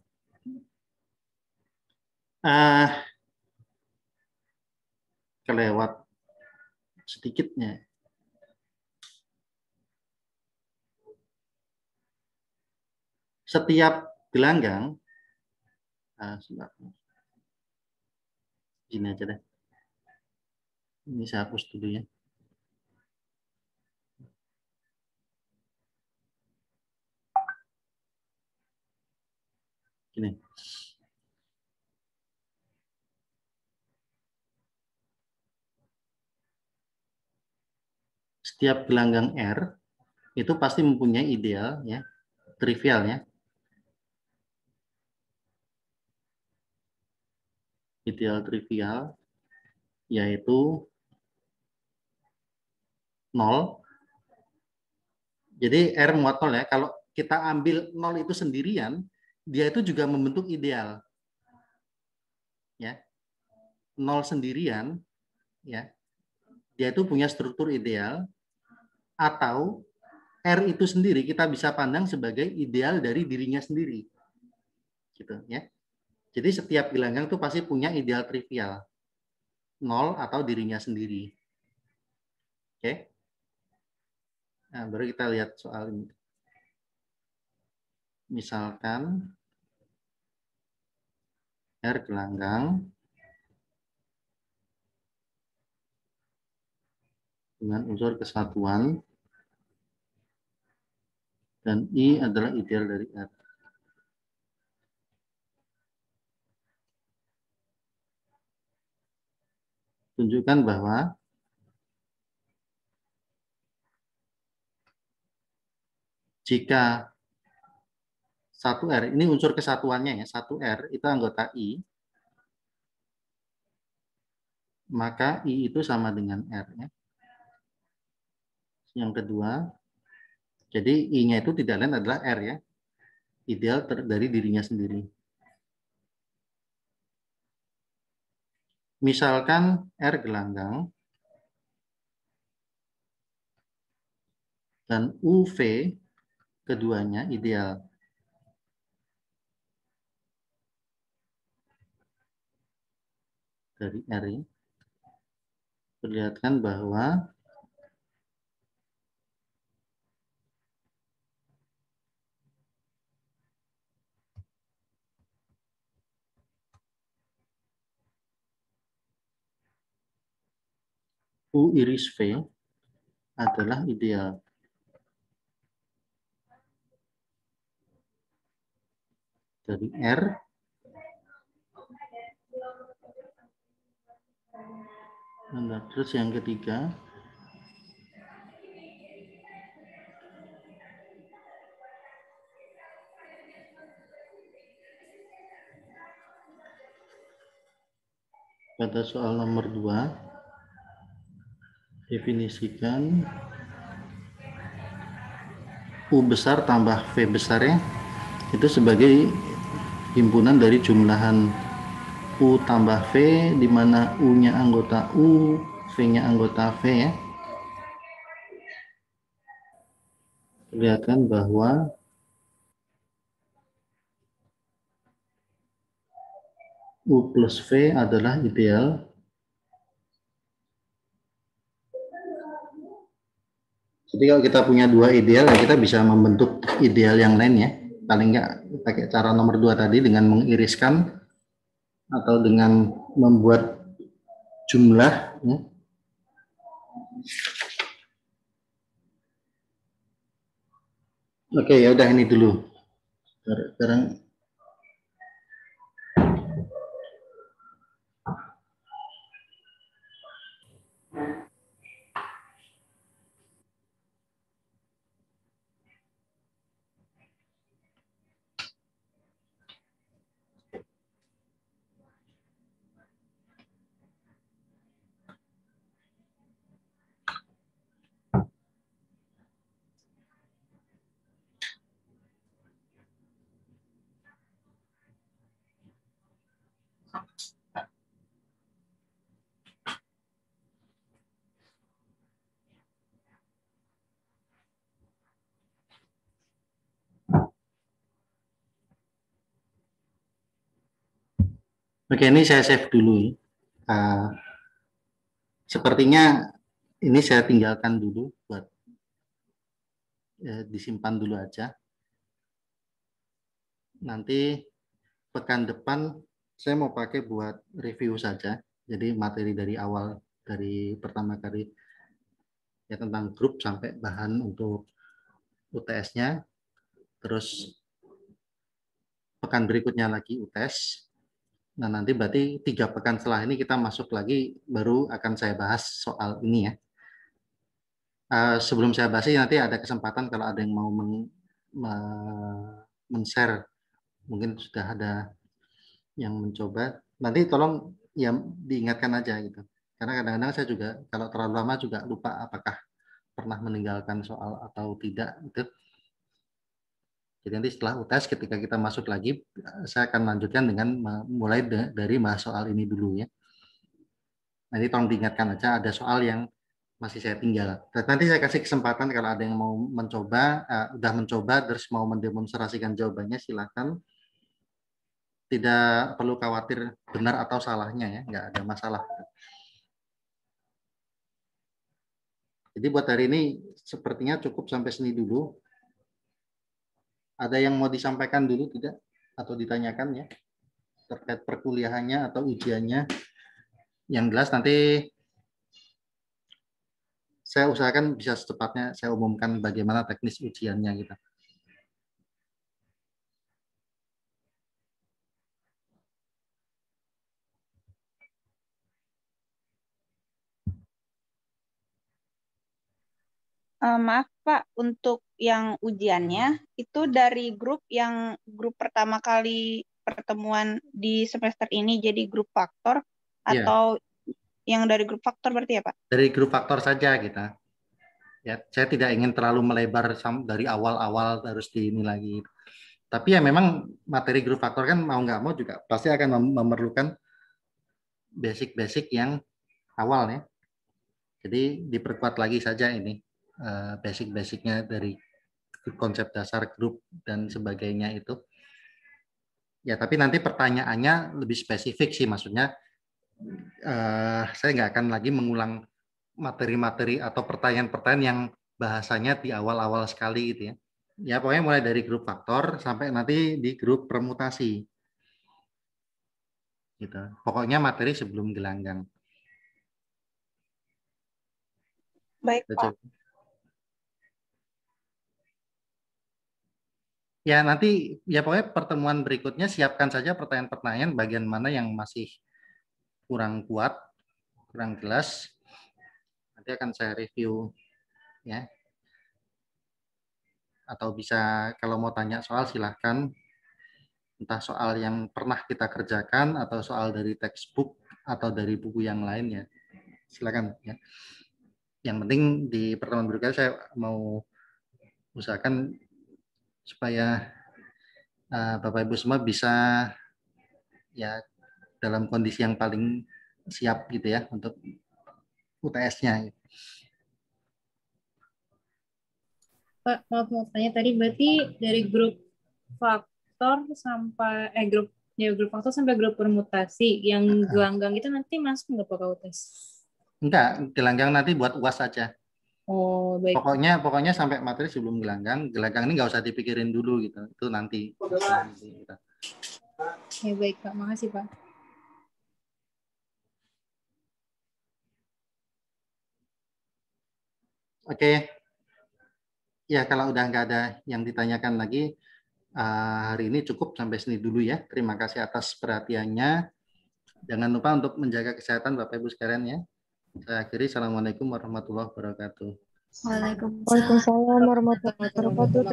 Ah, kelewat sedikitnya. Setiap gelanggang. Gini aja deh. Ini saya hapus dulu ya. Gini. Setiap gelanggang R itu pasti mempunyai ideal ya, trivial ya. Ideal trivial yaitu 0. Jadi R muat 0 ya. Kalau kita ambil 0 itu sendirian, dia itu juga membentuk ideal. Ya. 0 sendirian ya. Dia itu punya struktur ideal atau R itu sendiri kita bisa pandang sebagai ideal dari dirinya sendiri. Gitu ya. Jadi setiap gelanggang itu pasti punya ideal trivial. 0 atau dirinya sendiri. Oke. Nah, baru kita lihat soal ini. Misalkan R gelanggang dengan unsur kesatuan dan I adalah ideal dari R. Tunjukkan bahwa jika satu R, ini unsur kesatuannya ya, satu R itu anggota I, maka I itu sama dengan R. Ya. Yang kedua, jadi I-nya itu tidak lain adalah R ya, ideal dari dirinya sendiri. Misalkan R gelanggang dan UV keduanya ideal. Dari R ini. Perlihatkan bahwa U iris V adalah ideal. Dari R Nah, terus yang ketiga pada soal nomor 2 definisikan U besar tambah V besar ya itu sebagai himpunan dari jumlahan U tambah V di mana U-nya anggota U, V-nya anggota V ya. Kelihatan bahwa U plus V adalah ideal Jadi kalau kita punya dua ideal, ya kita bisa membentuk ideal yang lain ya. Paling nggak pakai cara nomor dua tadi dengan mengiriskan atau dengan membuat jumlah. Ya. Oke, ya udah ini dulu. Sekarang Oke, ini saya save dulu. Uh, sepertinya ini saya tinggalkan dulu buat ya, disimpan dulu aja. Nanti pekan depan saya mau pakai buat review saja. Jadi materi dari awal dari pertama kali ya tentang grup sampai bahan untuk UTS-nya. Terus pekan berikutnya lagi UTS Nah, nanti berarti tiga pekan setelah ini kita masuk lagi, baru akan saya bahas soal ini ya. Uh, sebelum saya bahas ini, nanti ada kesempatan kalau ada yang mau men-share, mungkin sudah ada yang mencoba, nanti tolong ya diingatkan aja gitu. Karena kadang-kadang saya juga kalau terlalu lama juga lupa apakah pernah meninggalkan soal atau tidak gitu. Jadi nanti setelah UTS ketika kita masuk lagi, saya akan lanjutkan dengan mulai dari bahas soal ini dulu ya. Nanti tolong diingatkan aja ada soal yang masih saya tinggal. Nanti saya kasih kesempatan kalau ada yang mau mencoba, uh, udah mencoba terus mau mendemonstrasikan jawabannya silakan. Tidak perlu khawatir benar atau salahnya ya, nggak ada masalah. Jadi buat hari ini sepertinya cukup sampai sini dulu. Ada yang mau disampaikan dulu tidak? Atau ditanyakan ya? Terkait perkuliahannya atau ujiannya. Yang jelas nanti saya usahakan bisa secepatnya saya umumkan bagaimana teknis ujiannya gitu. Uh, maaf Pak, untuk yang ujiannya itu dari grup yang grup pertama kali pertemuan di semester ini jadi grup faktor yeah. atau yang dari grup faktor berarti ya Pak? Dari grup faktor saja kita. Ya, saya tidak ingin terlalu melebar dari awal-awal harus di ini lagi. Tapi ya memang materi grup faktor kan mau nggak mau juga pasti akan memerlukan basic-basic yang awal ya. Jadi diperkuat lagi saja ini basic-basicnya dari konsep dasar grup dan sebagainya itu. Ya, tapi nanti pertanyaannya lebih spesifik sih, maksudnya uh, saya nggak akan lagi mengulang materi-materi atau pertanyaan-pertanyaan yang bahasanya di awal-awal sekali gitu ya. Ya, pokoknya mulai dari grup faktor sampai nanti di grup permutasi. Gitu. Pokoknya materi sebelum gelanggang. Baik, Pak. Ya nanti ya pokoknya pertemuan berikutnya siapkan saja pertanyaan-pertanyaan bagian mana yang masih kurang kuat, kurang jelas. Nanti akan saya review ya. Atau bisa kalau mau tanya soal silahkan. entah soal yang pernah kita kerjakan atau soal dari textbook atau dari buku yang lainnya. Silakan ya. Yang penting di pertemuan berikutnya saya mau usahakan supaya uh, Bapak Ibu semua bisa ya dalam kondisi yang paling siap gitu ya untuk UTS-nya. Pak, maaf mau tanya tadi berarti dari grup faktor sampai eh grup ya grup faktor sampai grup permutasi yang gelanggang itu nanti masuk nggak Pak UTS? Enggak, gelanggang nanti buat UAS saja. Oh, baik. Pokoknya pokoknya sampai materi sebelum gelanggang, gelanggang ini nggak usah dipikirin dulu gitu. Itu nanti. gitu. Ya baik Pak, makasih Pak. Oke. Ya kalau udah nggak ada yang ditanyakan lagi, uh, hari ini cukup sampai sini dulu ya. Terima kasih atas perhatiannya. Jangan lupa untuk menjaga kesehatan Bapak Ibu sekalian ya. Saya akhiri. Assalamualaikum warahmatullahi wabarakatuh. Waalaikumsalam. Warahmatullahi wabarakatuh.